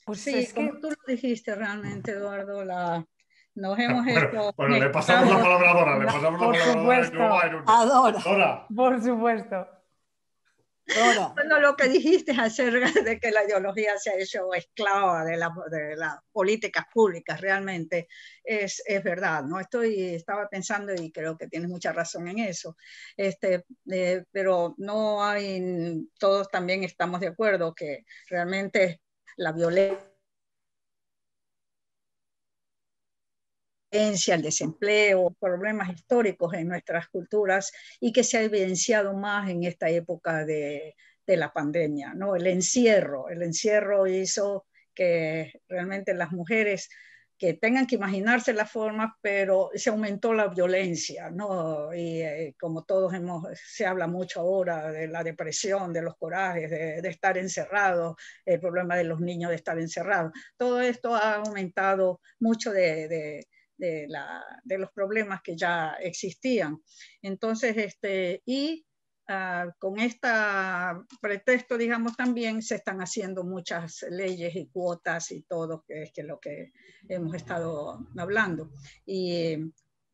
Pues sí, como tú lo dijiste realmente, Eduardo, la... nos hemos
bueno, Bueno, le pasamos la palabra a Dora, le pasamos
Por
la
palabra
a Dora.
Dora.
Por supuesto.
Bueno, lo que dijiste acerca de que la ideología se ha hecho esclava de, de las políticas públicas realmente es, es, verdad, ¿no? Estoy, estaba pensando y creo que tienes mucha razón en eso, este, eh, pero no hay, todos también estamos de acuerdo que realmente la violencia el desempleo, problemas históricos en nuestras culturas y que se ha evidenciado más en esta época de, de la pandemia, ¿no? El encierro, el encierro hizo que realmente las mujeres que tengan que imaginarse la forma, pero se aumentó la violencia, ¿no? Y eh, como todos hemos, se habla mucho ahora de la depresión, de los corajes, de, de, estar encerrados, el problema de los niños de estar encerrados. Todo esto ha aumentado mucho de, de, de, la, de los problemas que ya existían. Entonces, este, y uh, con este pretexto, digamos, también se están haciendo muchas leyes y cuotas y todo, que es que lo que hemos estado hablando. Y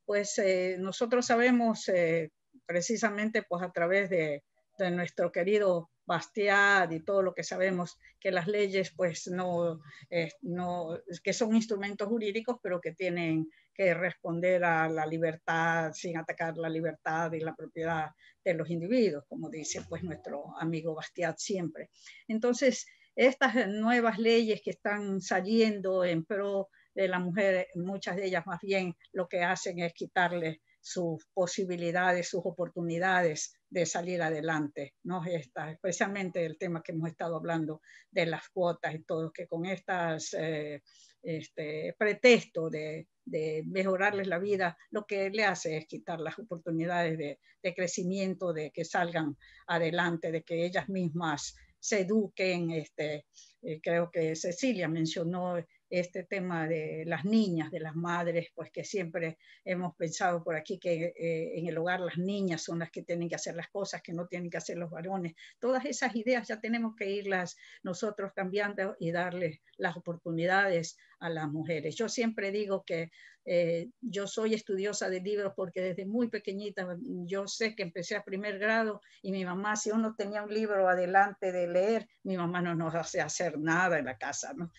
pues eh, nosotros sabemos eh, precisamente pues a través de, de nuestro querido Bastiat y todo lo que sabemos que las leyes pues no, eh, no, que son instrumentos jurídicos pero que tienen que responder a la libertad sin atacar la libertad y la propiedad de los individuos, como dice pues nuestro amigo Bastiat siempre. Entonces, estas nuevas leyes que están saliendo en pro de la mujer, muchas de ellas más bien lo que hacen es quitarle sus posibilidades, sus oportunidades de salir adelante, ¿no? Esta, especialmente el tema que hemos estado hablando de las cuotas y todo, que con estas eh, este pretexto de, de, mejorarles la vida, lo que le hace es quitar las oportunidades de, de crecimiento, de que salgan adelante, de que ellas mismas se eduquen. Este, eh, creo que Cecilia mencionó este tema de las niñas, de las madres, pues que siempre hemos pensado por aquí que eh, en el hogar las niñas son las que tienen que hacer las cosas, que no tienen que hacer los varones. Todas esas ideas ya tenemos que irlas nosotros cambiando y darles las oportunidades a las mujeres. Yo siempre digo que eh, yo soy estudiosa de libros porque desde muy pequeñita yo sé que empecé a primer grado y mi mamá, si uno tenía un libro adelante de leer, mi mamá no nos hace hacer nada en la casa, ¿no?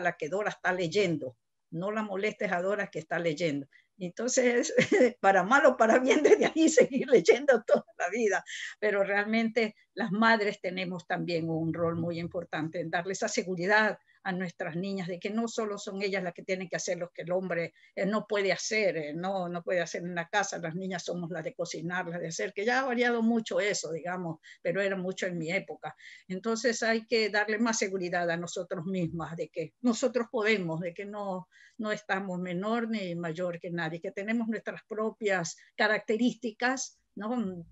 La que Dora está leyendo, no la molestes a Dora que está leyendo. Entonces, para mal o para bien, desde ahí seguir leyendo toda la vida. Pero realmente las madres tenemos también un rol muy importante en darle esa seguridad a nuestras niñas de que no solo son ellas las que tienen que hacer lo que el hombre eh, no puede hacer, eh, no, no puede hacer en la casa, las niñas somos las de cocinar, las de hacer, que ya ha variado mucho eso, digamos, pero era mucho en mi época. Entonces hay que darle más seguridad a nosotros mismas de que nosotros podemos, de que no, no estamos menor ni mayor que nadie, que tenemos nuestras propias características, ¿no?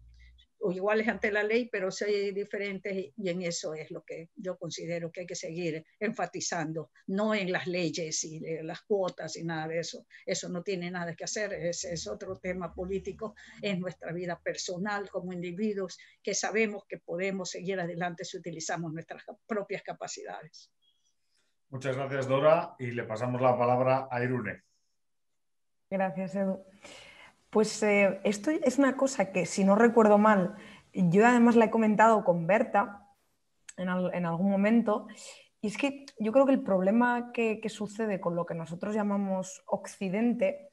O iguales ante la ley, pero sí diferentes y en eso es lo que yo considero que hay que seguir enfatizando, no en las leyes y las cuotas y nada de eso. Eso no tiene nada que hacer, ese es otro tema político, en nuestra vida personal como individuos que sabemos que podemos seguir adelante si utilizamos nuestras propias capacidades.
Muchas gracias, Dora, y le pasamos la palabra a Irune.
Gracias, Edu. Pues eh, esto es una cosa que, si no recuerdo mal, yo además la he comentado con Berta en, algún momento, y es que yo creo que el problema que, sucede con lo que nosotros llamamos Occidente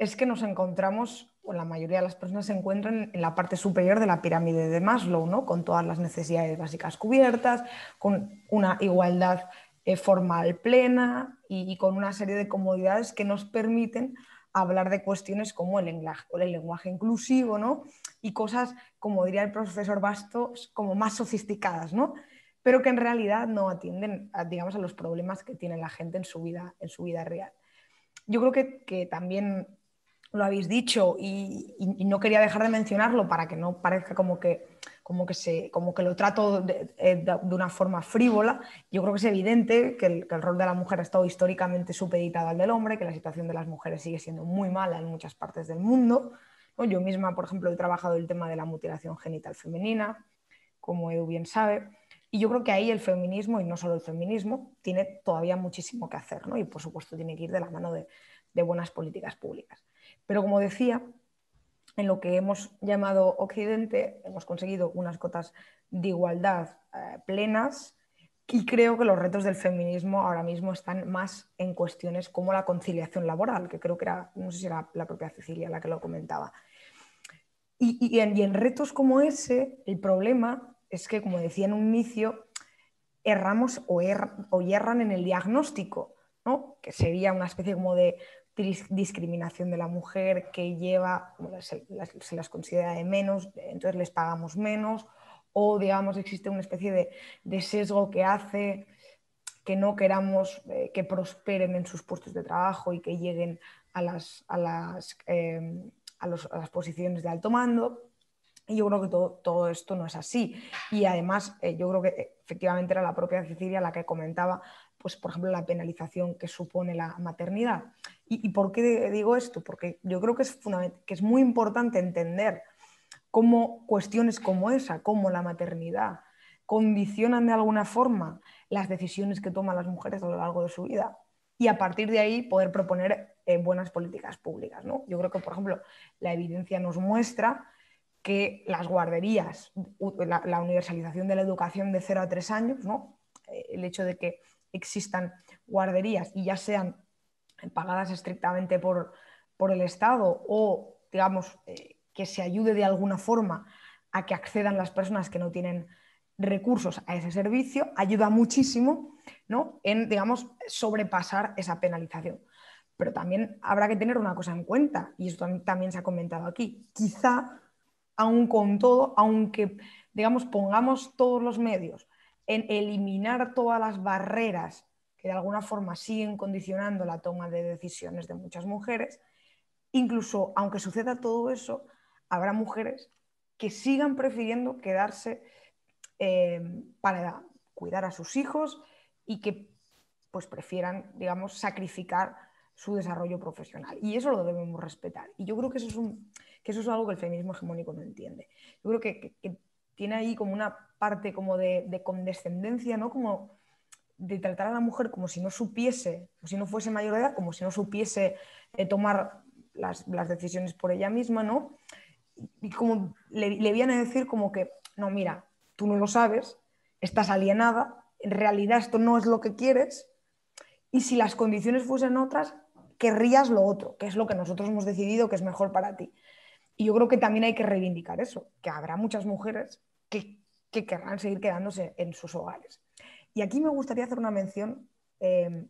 es que nos encontramos, o la mayoría de las personas se encuentran en la parte superior de la pirámide de Maslow, ¿no? con todas las necesidades básicas cubiertas, con una igualdad eh, formal plena y con una serie de comodidades que nos permiten hablar de cuestiones como el lenguaje, inclusivo, ¿no? Y cosas, como diría el profesor Bastos, como más sofisticadas, ¿no? Pero que en realidad no atienden, a, digamos, a los problemas que tiene la gente en su vida, en su vida real. Yo creo que, que también lo habéis dicho y, no quería dejar de mencionarlo para que no parezca como que, como que, se, como que lo trato de, eh, una forma frívola. Yo creo que es evidente que el, rol de la mujer ha estado históricamente supeditado al del hombre, que la situación de las mujeres sigue siendo muy mala en muchas partes del mundo. Yo misma, por ejemplo, he trabajado el tema de la mutilación genital femenina, como Edu bien sabe. Y yo creo que ahí el feminismo, y no solo el feminismo, tiene todavía muchísimo que hacer, ¿no? Y por supuesto tiene que ir de la mano de buenas políticas públicas. Pero como decía, en lo que hemos llamado Occidente hemos conseguido unas cotas de igualdad eh, plenas y creo que los retos del feminismo ahora mismo están más en cuestiones como la conciliación laboral, que creo que era, no sé si era la propia Cecilia la que lo comentaba. Y, en, retos como ese, el problema es que, como decía en un inicio, erramos o, o yerran en el diagnóstico, ¿no? que sería una especie como de discriminación de la mujer que lleva, se, las, considera de menos, entonces les pagamos menos, o digamos existe una especie de, sesgo que hace que no queramos eh, que prosperen en sus puestos de trabajo y que lleguen a las, a las, em, a las posiciones de alto mando. Y yo creo que todo, todo, esto no es así. Y además, eh, yo creo que efectivamente era la propia Cecilia la que comentaba pues, por ejemplo, la penalización que supone la maternidad. ¿Y, por qué digo esto? Porque yo creo que es, que es muy importante entender cómo cuestiones como esa, como la maternidad, condicionan de alguna forma las decisiones que toman las mujeres a lo largo de su vida y a partir de ahí poder proponer eh, buenas políticas públicas. ¿no? Yo creo que, por ejemplo, la evidencia nos muestra que las guarderías, la, la universalización de la educación de 0 a 3 años, ¿no? Eh, el hecho de que existan guarderías y ya sean pagadas estrictamente por, por el Estado o, digamos, eh, que se ayude de alguna forma a que accedan las personas que no tienen recursos a ese servicio ayuda muchísimo ¿no? en, digamos, sobrepasar esa penalización. Pero también habrá que tener una cosa en cuenta, y esto también se ha comentado aquí. Quizá, aún con todo, aunque digamos, pongamos todos los medios en eliminar todas las barreras que de alguna forma siguen condicionando la toma de decisiones de muchas mujeres, incluso aunque suceda todo eso, habrá mujeres que sigan prefiriendo quedarse eh, para cuidar a sus hijos y que pues prefieran, digamos, sacrificar su desarrollo profesional. Y eso lo debemos respetar. Y yo creo que eso es, un, que eso es algo que el feminismo hegemónico no entiende. Yo creo que, tiene ahí como una parte como de, condescendencia, ¿no? Como de tratar a la mujer como si no supiese, o si no fuese mayor de edad, como si no supiese eh, tomar las, decisiones por ella misma, ¿no? Y como le, le viene a decir como que, no, mira, tú no lo sabes, estás alienada, en realidad esto no es lo que quieres, y si las condiciones fuesen otras, querrías lo otro, que es lo que nosotros hemos decidido que es mejor para ti. Y yo creo que también hay que reivindicar eso, que habrá muchas mujeres que, querrán seguir quedándose en sus hogares. Y aquí me gustaría hacer una mención eh,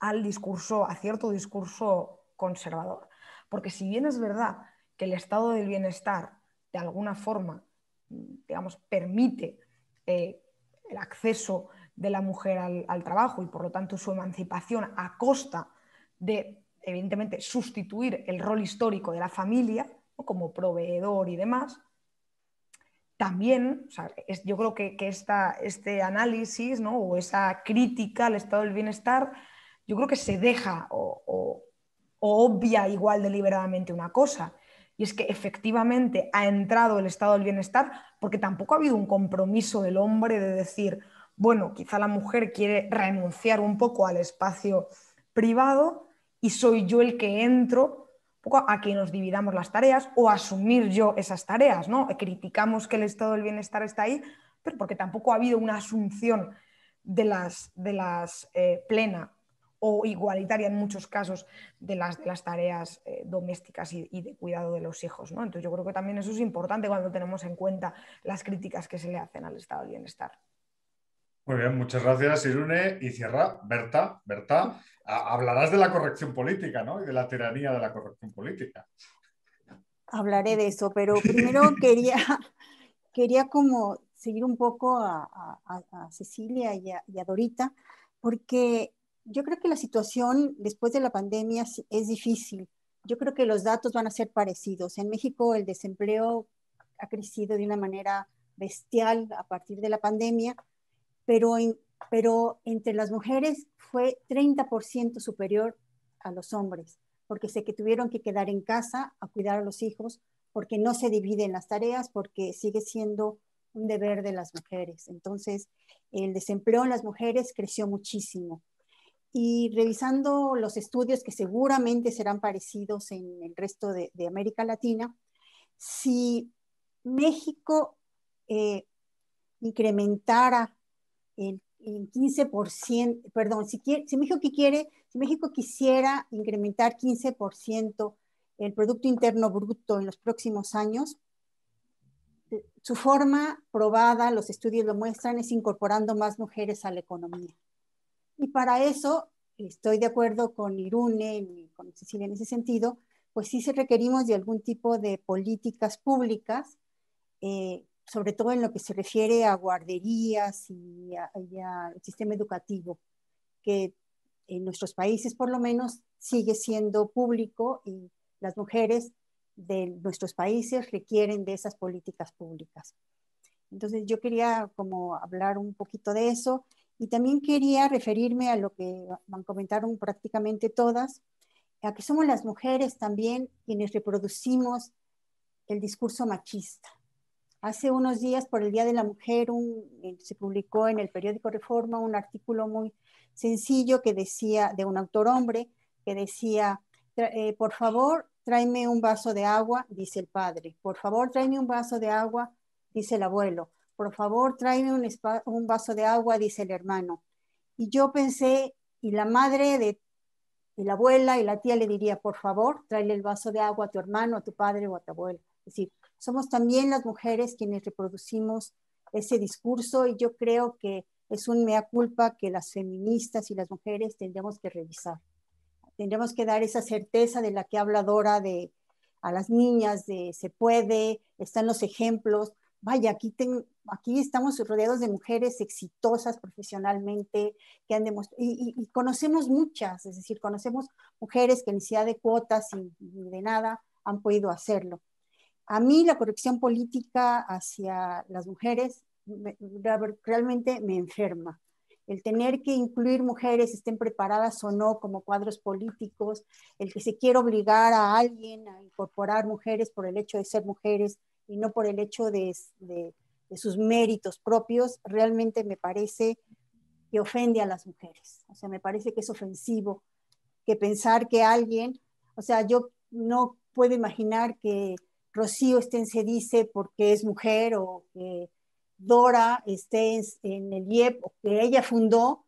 al discurso, a cierto discurso conservador. Porque si bien es verdad que el estado del bienestar de alguna forma, digamos, permite eh, el acceso de la mujer al, trabajo y por lo tanto su emancipación a costa de, evidentemente, sustituir el rol histórico de la familia como proveedor y demás, también, yo creo que, este análisis ¿no? o esa crítica al estado del bienestar, yo creo que se deja o, obvia igual deliberadamente una cosa, y es que efectivamente ha entrado el estado del bienestar porque tampoco ha habido un compromiso del hombre de decir, bueno, quizá la mujer quiere renunciar un poco al espacio privado y soy yo el que entro a que nos dividamos las tareas o asumir yo esas tareas, ¿no? Criticamos que el estado del bienestar está ahí, pero porque tampoco ha habido una asunción de las, de las eh, plena o igualitaria en muchos casos de las, las tareas eh, domésticas y, y, de cuidado de los hijos. ¿no? Entonces yo creo que también eso es importante cuando tenemos en cuenta las críticas que se le hacen al estado del bienestar.
Muy bien, muchas gracias, Irune. Y cierra, Berta, Berta, hablarás de la corrección política, ¿no? Y de la tiranía de la corrección política.
Hablaré de eso, pero primero quería, quería como seguir un poco a, Cecilia y a, y a, Dorita, porque yo creo que la situación después de la pandemia es difícil. Yo creo que los datos van a ser parecidos. En México el desempleo ha crecido de una manera bestial a partir de la pandemia pero, pero entre las mujeres fue 30% superior a los hombres, porque sé que tuvieron que quedar en casa a cuidar a los hijos, porque no se dividen las tareas, porque sigue siendo un deber de las mujeres. Entonces, el desempleo en las mujeres creció muchísimo. Y revisando los estudios que seguramente serán parecidos en el resto de, América Latina, si México eh, incrementara el, 15%, perdón, si, si, México quiere, si México quisiera incrementar 15% el Producto Interno Bruto en los próximos años, su forma probada, los estudios lo muestran, es incorporando más mujeres a la economía. Y para eso, estoy de acuerdo con Irune y con Cecilia en ese sentido, pues sí se requerimos de algún tipo de políticas públicas eh, sobre todo en lo que se refiere a guarderías y, al sistema educativo, que en nuestros países por lo menos sigue siendo público y las mujeres de nuestros países requieren de esas políticas públicas. Entonces yo quería como hablar un poquito de eso y también quería referirme a lo que comentaron prácticamente todas, a que somos las mujeres también quienes reproducimos el discurso machista. Hace unos días, por el Día de la Mujer, eh, se publicó en el periódico Reforma un artículo muy sencillo que decía, de un autor hombre, que decía, eh, por favor, tráeme un vaso de agua, dice el padre. Por favor, tráeme un vaso de agua, dice el abuelo. Por favor, tráeme un, un vaso de agua, dice el hermano. Y yo pensé, y la madre de, de la abuela y la tía le diría, por favor, tráele el vaso de agua a tu hermano, a tu padre o a tu abuelo. Es decir, somos también las mujeres quienes reproducimos ese discurso y yo creo que es un mea culpa que las feministas y las mujeres tendríamos que revisar. Tendríamos que dar esa certeza de la que habla Dora de a las niñas de se puede, están los ejemplos. Vaya, aquí, aquí estamos rodeados de mujeres exitosas profesionalmente que han demostrado, y, conocemos muchas, es decir, conocemos mujeres que en necesidad de cuotas y de nada han podido hacerlo. A mí la corrección política hacia las mujeres realmente me enferma. El tener que incluir mujeres, estén preparadas o no como cuadros políticos, el que se quiera obligar a alguien a incorporar mujeres por el hecho de ser mujeres y no por el hecho de, de, sus méritos propios, realmente me parece que ofende a las mujeres. O sea, me parece que es ofensivo que pensar que alguien, o sea, yo no puedo imaginar que Rocío se dice porque es mujer o que Dora esté en el IEP o que ella fundó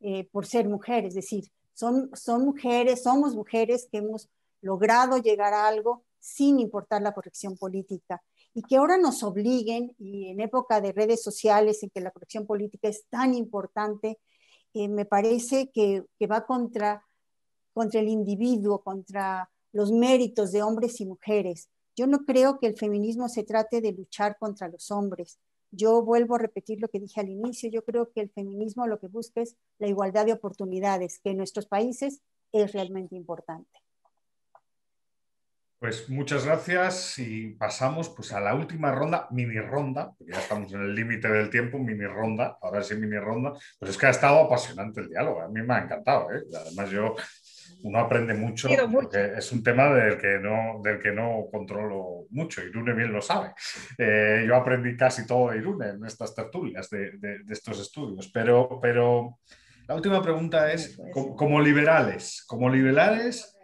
eh, por ser mujer. Es decir, son, son mujeres, somos mujeres que hemos logrado llegar a algo sin importar la corrección política. Y que ahora nos obliguen, y en época de redes sociales en que la corrección política es tan importante, eh, me parece que, que va contra, contra el individuo, contra los méritos de hombres y mujeres. Yo no creo que el feminismo se trate de luchar contra los hombres. Yo vuelvo a repetir lo que dije al inicio. Yo creo que el feminismo lo que busca es la igualdad de oportunidades, que en nuestros países es realmente importante.
Pues muchas gracias y pasamos pues a la última ronda, mini ronda, porque ya estamos en el límite del tiempo, mini ronda, ahora sí mini ronda, pues es que ha estado apasionante el diálogo, a mí me ha encantado, ¿eh? además yo uno aprende mucho, porque es un tema del que no, del que no controlo mucho. Irune bien lo sabe. Eh, yo aprendí casi todo de Irune en estas tertulias de, de, estos estudios. Pero, pero la última pregunta es, como, liberales, como liberales,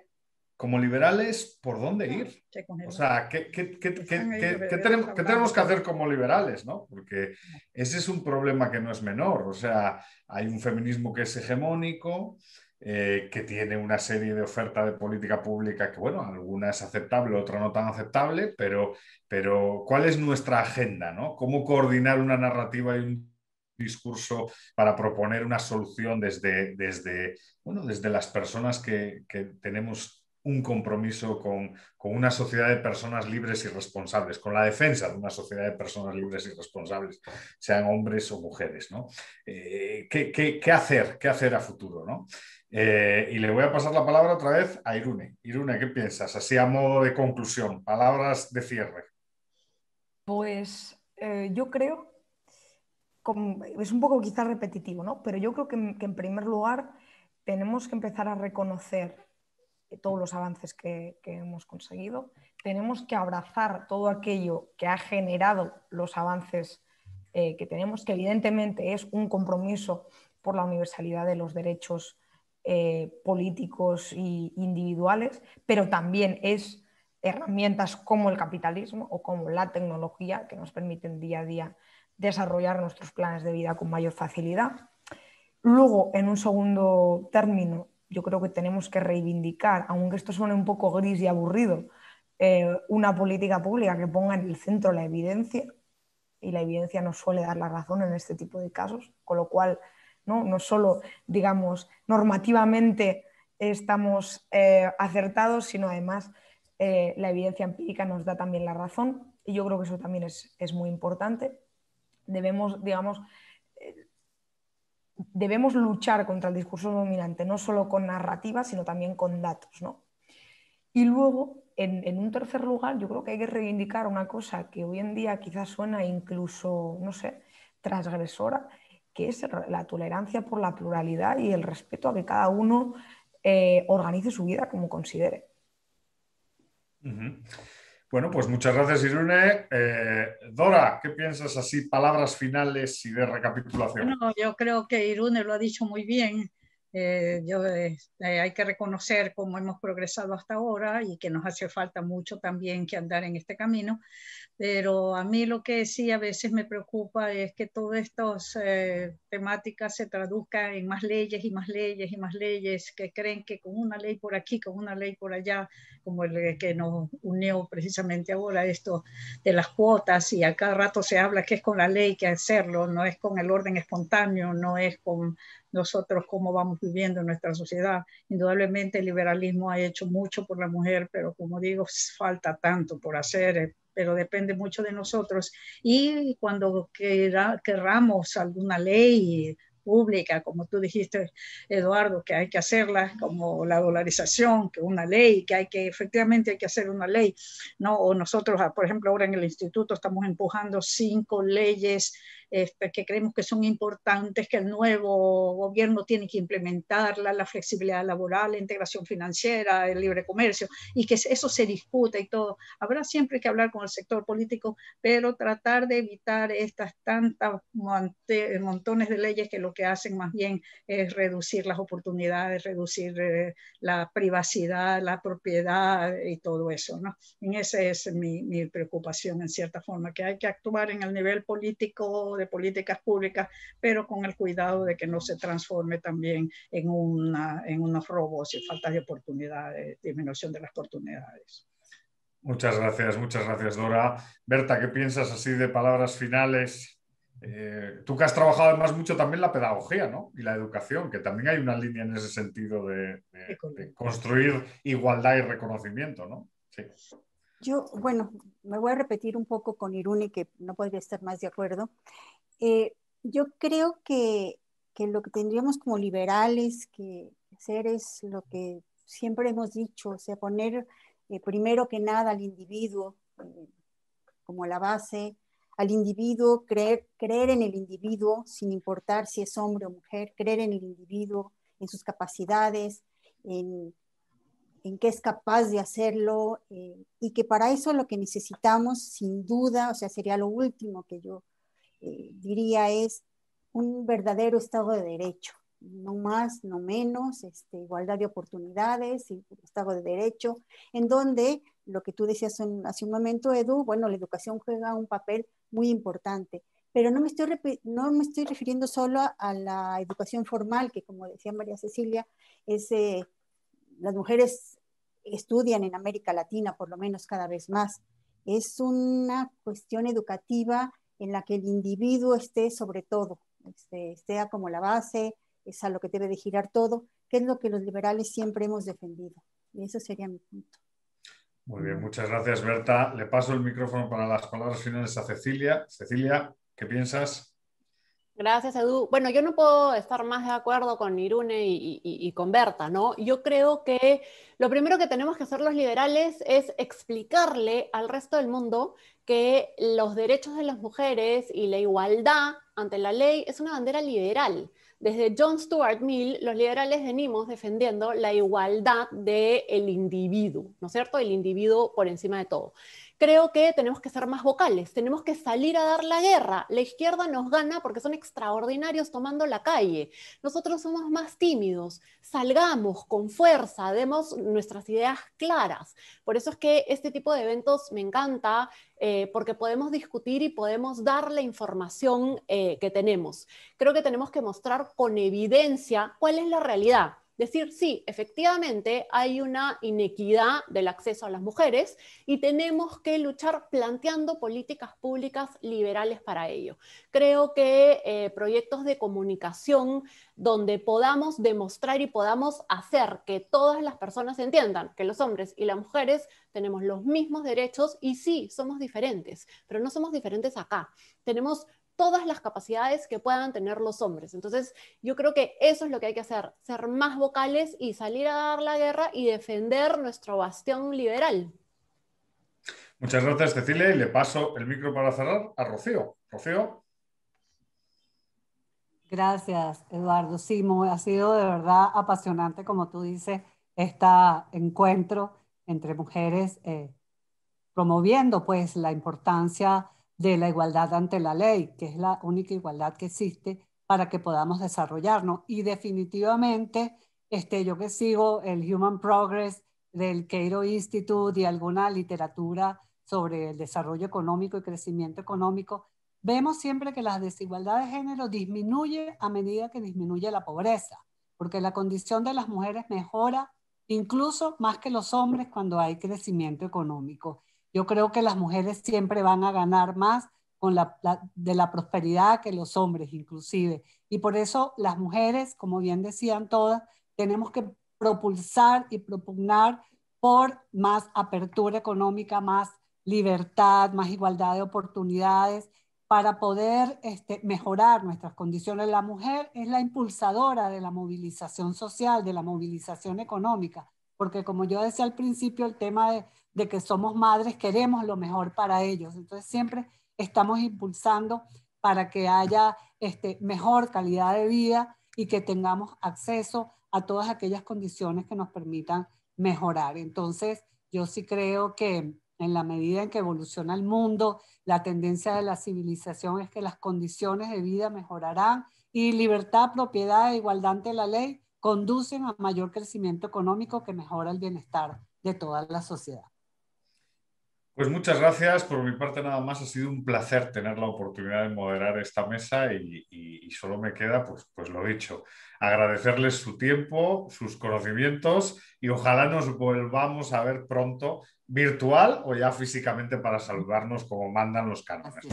como liberales, ¿por dónde ir? O sea, ¿qué, qué, qué, tenemos, ¿qué, tenemos, que hacer como liberales? ¿no? Porque ese es un problema que no es menor. O sea, hay un feminismo que es hegemónico, eh, que tiene una serie de ofertas de política pública que, bueno, alguna es aceptable, otra no tan aceptable, pero, pero ¿cuál es nuestra agenda? ¿no? ¿Cómo coordinar una narrativa y un discurso para proponer una solución desde, desde, bueno, desde las personas que, que tenemos un compromiso con, con, una sociedad de personas libres y responsables, con la defensa de una sociedad de personas libres y responsables, sean hombres o mujeres. ¿no? Eh, ¿qué, qué, qué, hacer? ¿Qué hacer a futuro? ¿no? Eh, y le voy a pasar la palabra otra vez a Irune. Irune, ¿qué piensas? Así a modo de conclusión, palabras de cierre.
Pues eh, yo creo, es un poco quizás repetitivo, ¿no? Pero yo creo que, en primer lugar tenemos que empezar a reconocer todos los avances que, hemos conseguido. Tenemos que abrazar todo aquello que ha generado los avances eh, que tenemos, que evidentemente es un compromiso por la universalidad de los derechos eh, políticos e individuales, pero también es herramientas como el capitalismo o como la tecnología que nos permiten día a día desarrollar nuestros planes de vida con mayor facilidad. Luego, en un segundo término, yo creo que tenemos que reivindicar, aunque esto suene un poco gris y aburrido, eh, una política pública que ponga en el centro la evidencia, y la evidencia nos suele dar la razón en este tipo de casos, con lo cual no, solo, digamos, normativamente estamos eh, acertados, sino además eh, la evidencia empírica nos da también la razón y yo creo que eso también es, muy importante. Debemos, digamos, eh, debemos luchar contra el discurso dominante, no solo con narrativa, sino también con datos. Y luego, en, en, un tercer lugar, yo creo que hay que reivindicar una cosa que hoy en día quizás suena incluso, no sé, transgresora, que es la tolerancia por la pluralidad y el respeto a que cada uno eh, organice su vida como considere.
Bueno, pues muchas gracias, Irune. Eh, Dora, ¿qué piensas así? Palabras finales y de recapitulación.
yo creo que Irune lo ha dicho muy bien. Eh, yo, eh, hay que reconocer cómo hemos progresado hasta ahora y que nos hace falta mucho también que andar en este camino, pero a mí lo que sí a veces me preocupa es que todas estas eh, temáticas se traduzcan en más leyes y más leyes y más leyes, que creen que con una ley por aquí, con una ley por allá, como el que nos unió precisamente ahora esto de las cuotas y a cada rato se habla que es con la ley que hacerlo, no es con el orden espontáneo, no es con nosotros cómo vamos viviendo en nuestra sociedad. Indudablemente el liberalismo ha hecho mucho por la mujer, pero como digo, falta tanto por hacer, eh, pero depende mucho de nosotros. Y cuando queramos alguna ley pública, como tú dijiste, Eduardo, que hay que hacerla, como la dolarización, que una ley, que hay que, efectivamente hay que hacer una ley, ¿no? O nosotros, por ejemplo, ahora en el instituto estamos empujando cinco leyes este, que creemos que son importantes, que el nuevo gobierno tiene que implementarla, la flexibilidad laboral, la integración financiera, el libre comercio, y que eso se discuta y todo. Habrá siempre que hablar con el sector político, pero tratar de evitar estas tantas montones de leyes que lo que hacen más bien es reducir las oportunidades, reducir eh, la privacidad, la propiedad y todo eso. ¿no? En esa es mi, mi preocupación, en cierta forma, que hay que actuar en el nivel político de políticas públicas, pero con el cuidado de que no se transforme también en, una, en unos robos y falta de oportunidades, disminución de las oportunidades.
Muchas gracias, muchas gracias, Dora. Berta, ¿qué piensas así de palabras finales? Eh, tú que has trabajado además mucho también la pedagogía ¿no? y la educación, que también hay una línea en ese sentido de, de construir igualdad y reconocimiento, ¿no? Sí.
Yo, bueno, me voy a repetir un poco con Iruni, que no podría estar más de acuerdo. Eh, yo creo que, que, lo que tendríamos como liberales que hacer es lo que siempre hemos dicho, o sea, poner eh, primero que nada al individuo eh, como la base, al individuo, creer, creer en el individuo sin importar si es hombre o mujer, creer en el individuo, en sus capacidades, en, en qué es capaz de hacerlo eh, y que para eso lo que necesitamos, sin duda, o sea, sería lo último que yo eh, diría es un verdadero Estado de Derecho, no más, no menos, este, igualdad de oportunidades y Estado de Derecho, en donde lo que tú decías hace un momento, Edu, bueno, la educación juega un papel muy importante, pero no me estoy, no me estoy refiriendo solo a, la educación formal, que como decía María Cecilia, es... Eh, las mujeres estudian en América Latina, por lo menos cada vez más. Es una cuestión educativa en la que el individuo esté sobre todo, esté, esté como la base, es a lo que debe de girar todo, que es lo que los liberales siempre hemos defendido. Y eso sería mi punto.
Muy bien, muchas gracias, Berta. Le paso el micrófono para las palabras finales a Cecilia. Cecilia, ¿qué piensas?
Gracias, Edu. Bueno, yo no puedo estar más de acuerdo con Irune y, con Berta, ¿no? Yo creo que lo primero que tenemos que hacer los liberales es explicarle al resto del mundo que los derechos de las mujeres y la igualdad ante la ley es una bandera liberal. Desde John Stuart Mill, los liberales venimos defendiendo la igualdad del individuo, ¿no es cierto? El individuo por encima de todo creo que tenemos que ser más vocales, tenemos que salir a dar la guerra. La izquierda nos gana porque son extraordinarios tomando la calle. Nosotros somos más tímidos. Salgamos con fuerza, demos nuestras ideas claras. Por eso es que este tipo de eventos me encanta eh, porque podemos discutir y podemos dar la información eh, que tenemos. Creo que tenemos que mostrar con evidencia cuál es la realidad decir, sí, efectivamente hay una inequidad del acceso a las mujeres y tenemos que luchar planteando políticas públicas liberales para ello. Creo que eh, proyectos de comunicación donde podamos demostrar y podamos hacer que todas las personas entiendan que los hombres y las mujeres tenemos los mismos derechos y sí, somos diferentes, pero no somos diferentes acá. Tenemos todas las capacidades que puedan tener los hombres. Entonces, yo creo que eso es lo que hay que hacer, ser más vocales y salir a dar la guerra y defender nuestro bastión liberal.
Muchas gracias, Cecilia, y le paso el micro para cerrar a Rocío. Rocío.
Gracias, Eduardo. Sí, ha sido de verdad apasionante, como tú dices, este encuentro entre mujeres, eh, promoviendo pues la importancia de la igualdad ante la ley, que es la única igualdad que existe para que podamos desarrollarnos. Y definitivamente, este, yo que sigo el Human Progress del Cairo Institute y alguna literatura sobre el desarrollo económico y crecimiento económico, vemos siempre que las desigualdades de género disminuyen a medida que disminuye la pobreza, porque la condición de las mujeres mejora incluso más que los hombres cuando hay crecimiento económico. Yo creo que las mujeres siempre van a ganar más con la, de la prosperidad que los hombres inclusive. Y por eso las mujeres, como bien decían todas, tenemos que propulsar y propugnar por más apertura económica, más libertad, más igualdad de oportunidades para poder este, mejorar nuestras condiciones. La mujer es la impulsadora de la movilización social, de la movilización económica, porque como yo decía al principio, el tema de, de que somos madres, queremos lo mejor para ellos. Entonces siempre estamos impulsando para que haya este, mejor calidad de vida y que tengamos acceso a todas aquellas condiciones que nos permitan mejorar. Entonces, yo sí creo que en la medida en que evoluciona el mundo, la tendencia de la civilización es que las condiciones de vida mejorarán y libertad, propiedad e igualdad ante la ley conducen a mayor crecimiento económico que mejora el bienestar de toda la sociedad.
Pues muchas gracias. Por mi parte nada más, ha sido un placer tener la oportunidad de moderar esta mesa y, y, y solo me queda, pues, pues lo dicho, agradecerles su tiempo, sus conocimientos y ojalá nos volvamos a ver pronto virtual o ya físicamente para saludarnos como mandan los cánones.